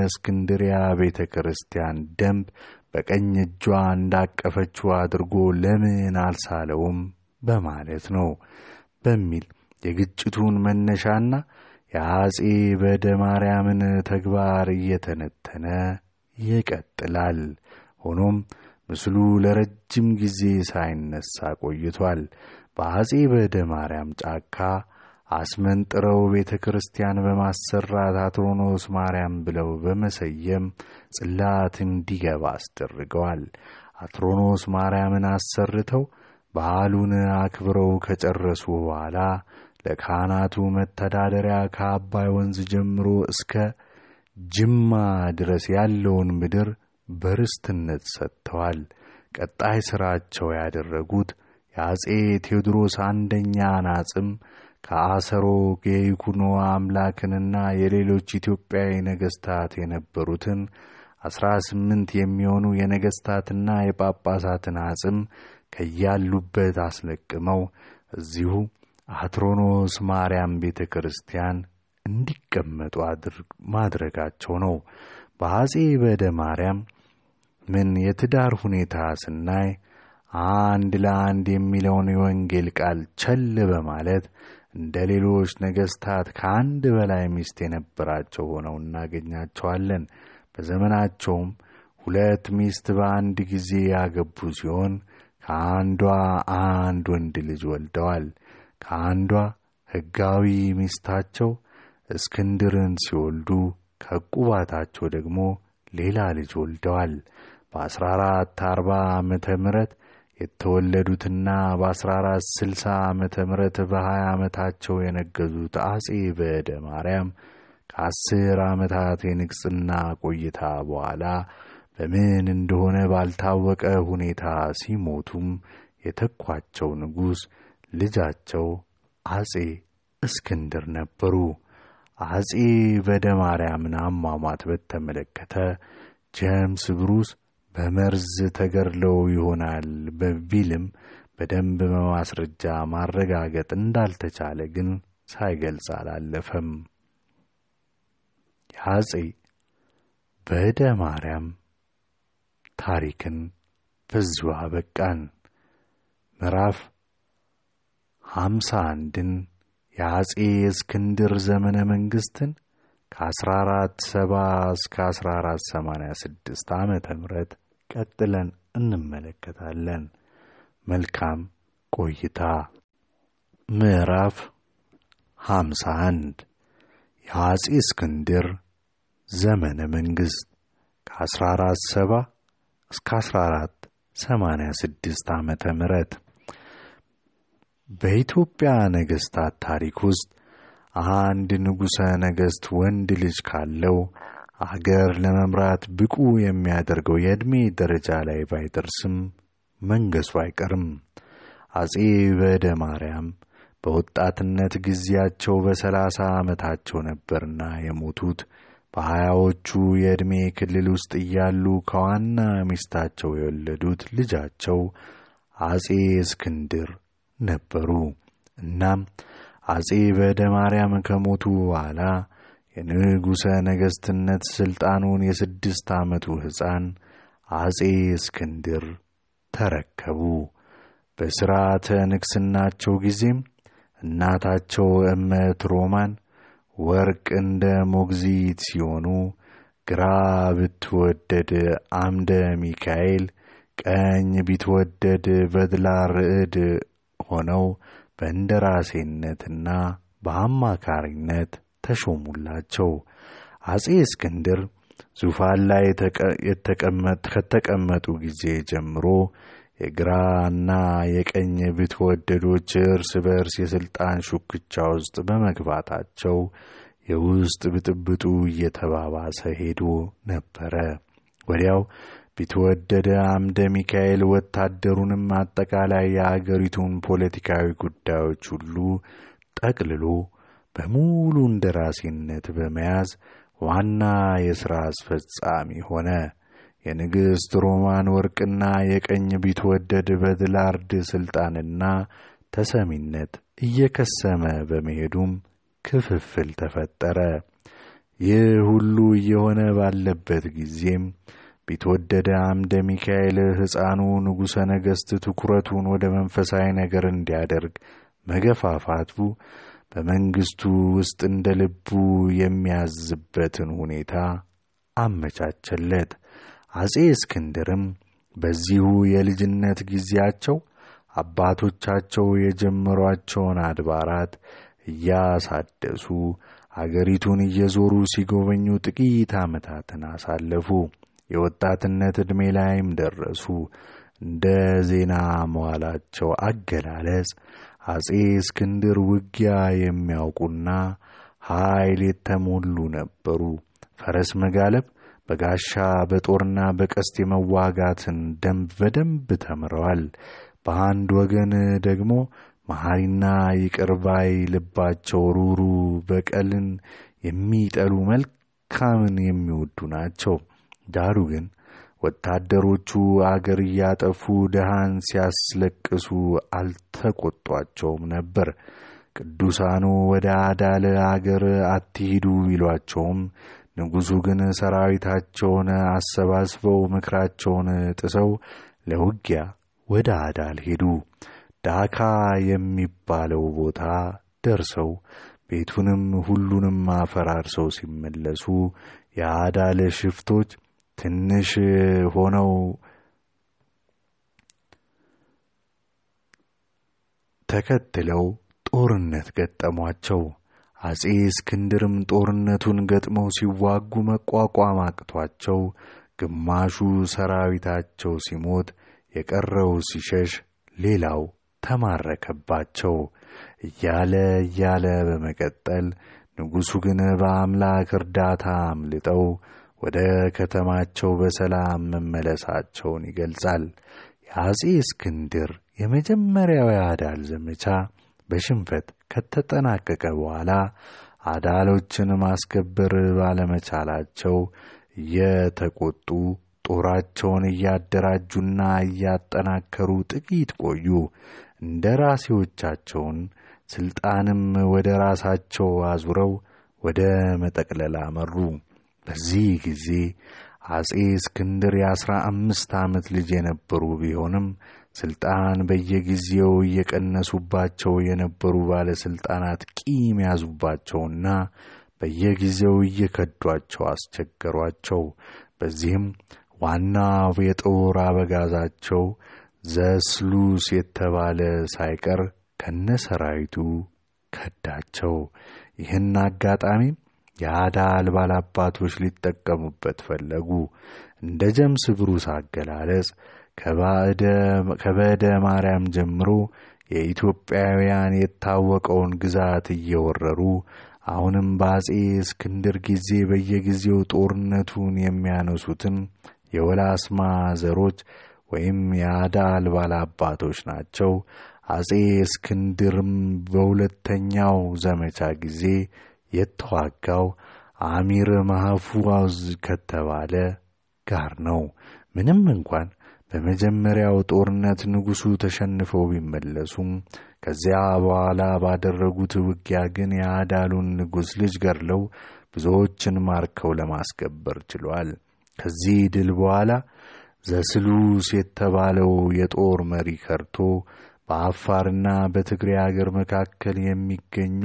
እስክንድሪያ ቤተ ክርስቲያን ደንብ በቀኝ እጇ እንዳቀፈችው አድርጎ ለምን አልሳለውም በማለት ነው በሚል የግጭቱን መነሻና የአጼ በደ ማርያምን ተግባር እየተነተነ ይቀጥላል። ሆኖም ምስሉ ለረጅም ጊዜ ሳይነሳ ቆይቷል። በአጼ በደ ማርያም ጫካ አስመንጥረው ቤተ ክርስቲያን በማሰራት አትሮኖስ ማርያም ብለው በመሰየም ጽላት እንዲገባ አስደርገዋል። አትሮኖስ ማርያምን አሰርተው በዓሉን አክብረው ከጨረሱ በኋላ ለካህናቱ መተዳደሪያ ከአባይ ወንዝ ጀምሮ እስከ ጅማ ድረስ ያለውን ምድር በርስትነት ሰጥተዋል። ቀጣይ ሥራቸው ያደረጉት የአጼ ቴዎድሮስ አንደኛን አጽም ከአሰሮ የይኩኖ አምላክንና የሌሎች ኢትዮጵያዊ ነገሥታት የነበሩትን አስራ ስምንት የሚሆኑ የነገሥታትና የጳጳሳትን አጽም ከያሉበት አስለቅመው እዚሁ አትሮኖስ ማርያም ቤተ ክርስቲያን እንዲቀመጡ ማድረጋቸው ነው። በአጼ በደ ማርያም ምን የትዳር ሁኔታ ስናይ አንድ ለአንድ የሚለውን የወንጌል ቃል ቸል በማለት እንደ ሌሎች ነገሥታት ከአንድ በላይ ሚስት የነበራቸው ሆነው እናገኛቸዋለን። በዘመናቸውም ሁለት ሚስት በአንድ ጊዜ ያገቡ ሲሆን ከአንዷ አንድ ወንድ ልጅ ወልደዋል። ከአንዷ ሕጋዊ ሚስታቸው እስክንድርን ሲወልዱ ከቁባታቸው ደግሞ ሌላ ልጅ ወልደዋል። በአስራ አራት አርባ ዓመተ ምሕረት የተወለዱትና በአስራ አራት ስልሳ ዓመተ ምሕረት በሀያ ዓመታቸው የነገዙት አጼ በደ ማርያም ከአስር ዓመታት የንግሥና ቆይታ በኋላ በምን እንደሆነ ባልታወቀ ሁኔታ ሲሞቱም የተኳቸው ንጉሥ ልጃቸው አጼ እስክንድር ነበሩ። አጼ በደ ማርያምን አሟሟት በተመለከተ ጄምስ ብሩስ በመርዝ ተገድለው ይሆናል በቢልም በደንብ በማስረጃ ማረጋገጥ እንዳልተቻለ ግን ሳይገልጽ አላለፈም። የአጼ በዕደ ማርያም ታሪክን በዚሁ አበቃን። ምዕራፍ ሀምሳ አንድን የአጼ እስክንድር ዘመነ መንግሥትን ከአስራ አራት ሰባ እስከ አስራ አራት ሰማንያ ስድስት ዓመተ ምሕረት ቀጥለን እንመለከታለን። መልካም ቆይታ። ምዕራፍ ሀምሳ አንድ የአጼ እስክንድር ዘመነ መንግሥት ከአስራ አራት ሰባ እስከ አስራ አራት ሰማንያ በኢትዮጵያ ነገሥታት ታሪክ ውስጥ አንድ ንጉሠ ነገሥት ወንድ ልጅ ካለው አገር ለመምራት ብቁ የሚያደርገው የዕድሜ ደረጃ ላይ ባይደርስም መንገሱ አይቀርም። አጼ በዕደ ማርያም በወጣትነት ጊዜያቸው በሰላሳ ዓመታቸው ነበርና የሞቱት በሀያዎቹ የዕድሜ ክልል ውስጥ እያሉ ከዋና ሚስታቸው የወለዱት ልጃቸው አጼ እስክንድር ነበሩ። እናም አጼ በዕደ ማርያም ከሞቱ በኋላ የንጉሠ ነገሥትነት ሥልጣኑን የስድስት ዓመቱ ሕፃን አጼ እስክንድር ተረከቡ። በሥርዓተ ንግሥናቸው ጊዜም እናታቸው እመት ሮማን ወርቅ እንደ ሞግዚት ሲሆኑ ግራ ብትወደድ አምደ ሚካኤል፣ ቀኝ ቢትወደድ በድላ ርዕድ ሆነው በእንደራሴነትና በአማካሪነት ተሾሙላቸው። አጼ እስክንድር ዙፋን ላይ ከተቀመጡ ጊዜ ጀምሮ የግራና የቀኝ ብትወደዶች እርስ በርስ የሥልጣን ሹክቻ ውስጥ በመግባታቸው የውስጥ ብጥብጡ እየተባባሰ ሄዶ ነበረ። ወዲያው ቢትወደደ አምደ ሚካኤል ወታደሩንም አጠቃላይ የአገሪቱን ፖለቲካዊ ጉዳዮች ሁሉ ጠቅልሎ በሙሉ እንደራሴነት በመያዝ ዋና የሥራ አስፈጻሚ ሆነ። የንግሥት ሮማን ወርቅና የቀኝ ቢትወደድ በድላርድ ሥልጣንና ተሰሚነት እየከሰመ በመሄዱም ክፍፍል ተፈጠረ። ይህ ሁሉ እየሆነ ባለበት ጊዜም ቢትወደደ አምደ ሚካኤል ሕፃኑ ንጉሠ ነገሥት ትኩረቱን ወደ መንፈሳዊ ነገር እንዲያደርግ መገፋፋቱ በመንግሥቱ ውስጥ እንደ ልቡ የሚያዝበትን ሁኔታ አመቻቸለት። አጼ እስክንድርም በዚሁ የልጅነት ጊዜያቸው አባቶቻቸው የጀመሯቸውን አድባራት እያሳደሱ አገሪቱን እየዞሩ ሲጎበኙ ጥቂት ዓመታትን አሳለፉ። የወጣትነት ዕድሜ ላይም ደረሱ። እንደ ዜና መዋላቸው አገላለጽ አጼ እስክንድር ውጊያ የሚያውቁና ኃይል የተሞሉ ነበሩ። ፈረስ መጋለብ፣ በጋሻ በጦርና በቀስት የመዋጋትን ደንብ በደንብ ተምረዋል። በአንድ ወገን ደግሞ መሐሪና ይቅር ባይ፣ ልባቸው ሩሩ፣ በቀልን የሚጠሉ መልካምን የሚወዱ ናቸው። ዳሩ ግን ወታደሮቹ አገር እያጠፉ ድሃን ሲያስለቅሱ አልተቆጧቸውም ነበር። ቅዱሳኑ ወደ አዳል አገር አትሂዱ ቢሏቸውም ንጉሡ ግን ሰራዊታቸውን አሰባስበው ምክራቸውን ጥሰው ለውጊያ ወደ አዳል ሄዱ። ዳካ የሚባለው ቦታ ደርሰው ቤቱንም ሁሉንም አፈራርሰው ሲመለሱ የአዳል ሽፍቶች ትንሽ ሆነው ተከትለው ጦርነት ገጠሟቸው። አጼ እስክንድርም ጦርነቱን ገጥመው ሲዋጉ መቋቋም አቅቷቸው ግማሹ ሰራዊታቸው ሲሞት፣ የቀረው ሲሸሽ፣ ሌላው ተማረከባቸው። እያለ እያለ በመቀጠል ንጉሡ ግን በአምላክ እርዳታ አምልጠው ወደ ከተማቸው በሰላም መመለሳቸውን ይገልጻል። የአጼ እስክንድር የመጀመሪያው የአዳል ዘመቻ በሽንፈት ከተጠናቀቀ በኋላ አዳሎችን ማስከበር ባለመቻላቸው እየተቆጡ ጦራቸውን እያደራጁና እያጠናከሩ ጥቂት ቆዩ። እንደ ራሴዎቻቸውን ስልጣንም ወደ ራሳቸው አዙረው ወደ መጠቅለል አመሩ። በዚህ ጊዜ አጼ እስክንድር የአስራ አምስት ዓመት ልጅ የነበሩ ቢሆንም ስልጣን በየጊዜው እየቀነሱባቸው የነበሩ ባለሥልጣናት ቂም ያዙባቸውና በየጊዜው እየከዷቸው አስቸገሯቸው። በዚህም ዋናው የጦር አበጋዛቸው ዘስሉስ የተባለ ሳይቀር ከነሰራዊቱ ከዳቸው። ይህን አጋጣሚ የአዳል ባላባቶች ሊጠቀሙበት ፈለጉ። እንደ ጀምስ ብሩስ አገላለጽ ከበደ ማርያም ጀምሮ የኢትዮጵያውያን የታወቀውን ግዛት እየወረሩ አሁንም በአጼ እስክንድር ጊዜ በየጊዜው ጦርነቱን የሚያነሱትን የወላስማ ዘሮች ወይም የአዳል ባላባቶች ናቸው። አጼ እስክንድርም በሁለተኛው ዘመቻ ጊዜ የተዋጋው አሚር ማህፉዝ ከተባለ ጋር ነው። ምንም እንኳን በመጀመሪያው ጦርነት ንጉሡ ተሸንፈው ቢመለሱም ከዚያ በኋላ ባደረጉት ውጊያ ግን የአዳሉን ንጉሥ ልጅ ገድለው ብዙዎችን ማርከው ለማስገበር ችሏል። ከዚህ ድል በኋላ ዘስሉስ የተባለው የጦር መሪ ከርቶ በአፋርና በትግሬ አገር መካከል የሚገኙ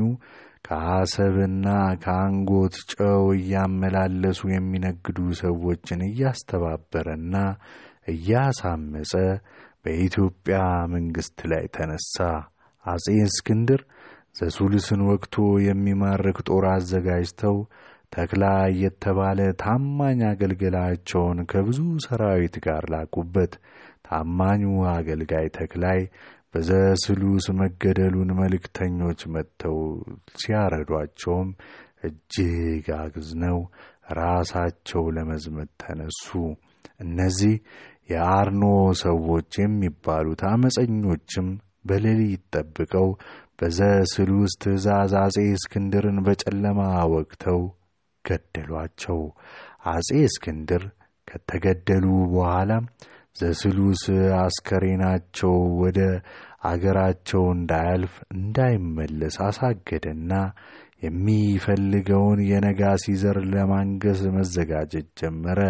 ከአሰብና ከአንጎት ጨው እያመላለሱ የሚነግዱ ሰዎችን እያስተባበረና እያሳመጸ በኢትዮጵያ መንግሥት ላይ ተነሳ። አጼ እስክንድር ዘሱልስን ወቅቶ የሚማርክ ጦር አዘጋጅተው ተክላ የተባለ ታማኝ አገልግላቸውን ከብዙ ሰራዊት ጋር ላኩበት። ታማኙ አገልጋይ ተክላይ በዘስሉስ መገደሉን መልእክተኞች መጥተው ሲያረዷቸውም እጅግ አግዝነው ራሳቸው ለመዝመት ተነሱ። እነዚህ የአርኖ ሰዎች የሚባሉት አመፀኞችም በሌሊት ጠብቀው በዘስሉስ ትእዛዝ አጼ እስክንድርን በጨለማ ወቅተው ገደሏቸው። አጼ እስክንድር ከተገደሉ በኋላም ዘስሉስ አስከሬናቸው ወደ አገራቸው እንዳያልፍ እንዳይመለስ አሳገደና የሚፈልገውን የነጋሲ ዘር ለማንገስ መዘጋጀት ጀመረ።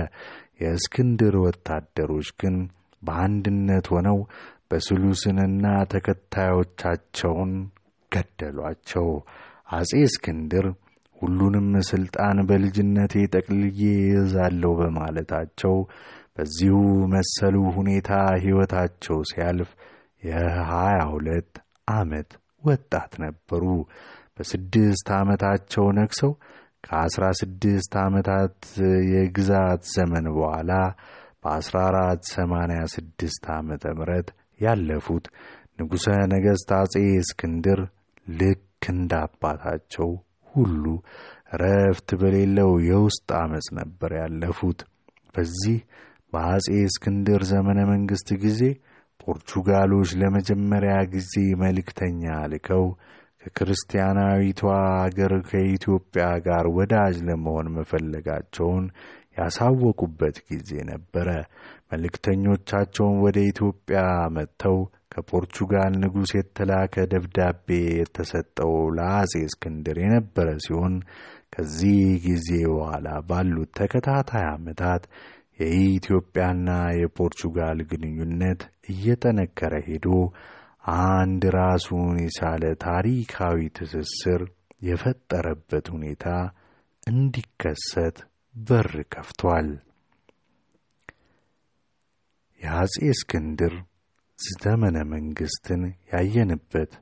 የእስክንድር ወታደሮች ግን በአንድነት ሆነው በስሉስንና ተከታዮቻቸውን ገደሏቸው። አጼ እስክንድር ሁሉንም ሥልጣን በልጅነቴ ጠቅልዬ ይዛለሁ በማለታቸው በዚሁ መሰሉ ሁኔታ ሕይወታቸው ሲያልፍ የሀያ ሁለት ዓመት ወጣት ነበሩ። በስድስት ዓመታቸው ነግሰው ከአስራ ስድስት ዓመታት የግዛት ዘመን በኋላ በአስራ አራት ሰማንያ ስድስት ዓመተ ምሕረት ያለፉት ንጉሠ ነገሥት አጼ እስክንድር ልክ እንደ አባታቸው ሁሉ ረፍት በሌለው የውስጥ ዓመፅ ነበር ያለፉት። በዚህ በአጼ እስክንድር ዘመነ መንግሥት ጊዜ ፖርቹጋሎች ለመጀመሪያ ጊዜ መልእክተኛ ልከው ከክርስቲያናዊቷ አገር ከኢትዮጵያ ጋር ወዳጅ ለመሆን መፈለጋቸውን ያሳወቁበት ጊዜ ነበረ። መልእክተኞቻቸውን ወደ ኢትዮጵያ መጥተው ከፖርቹጋል ንጉሥ የተላከ ደብዳቤ የተሰጠው ለአጼ እስክንድር የነበረ ሲሆን ከዚህ ጊዜ በኋላ ባሉት ተከታታይ ዓመታት የኢትዮጵያና የፖርቹጋል ግንኙነት እየጠነከረ ሄዶ አንድ ራሱን የቻለ ታሪካዊ ትስስር የፈጠረበት ሁኔታ እንዲከሰት በር ከፍቷል። የአጼ እስክንድር ዘመነ መንግሥትን ያየንበት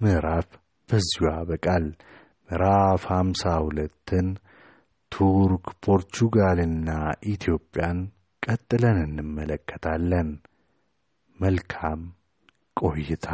ምዕራፍ በዚሁ ያበቃል። ምዕራፍ ሃምሳ ሁለትን ቱርክ፣ ፖርቹጋልና ኢትዮጵያን ቀጥለን እንመለከታለን። መልካም ቆይታ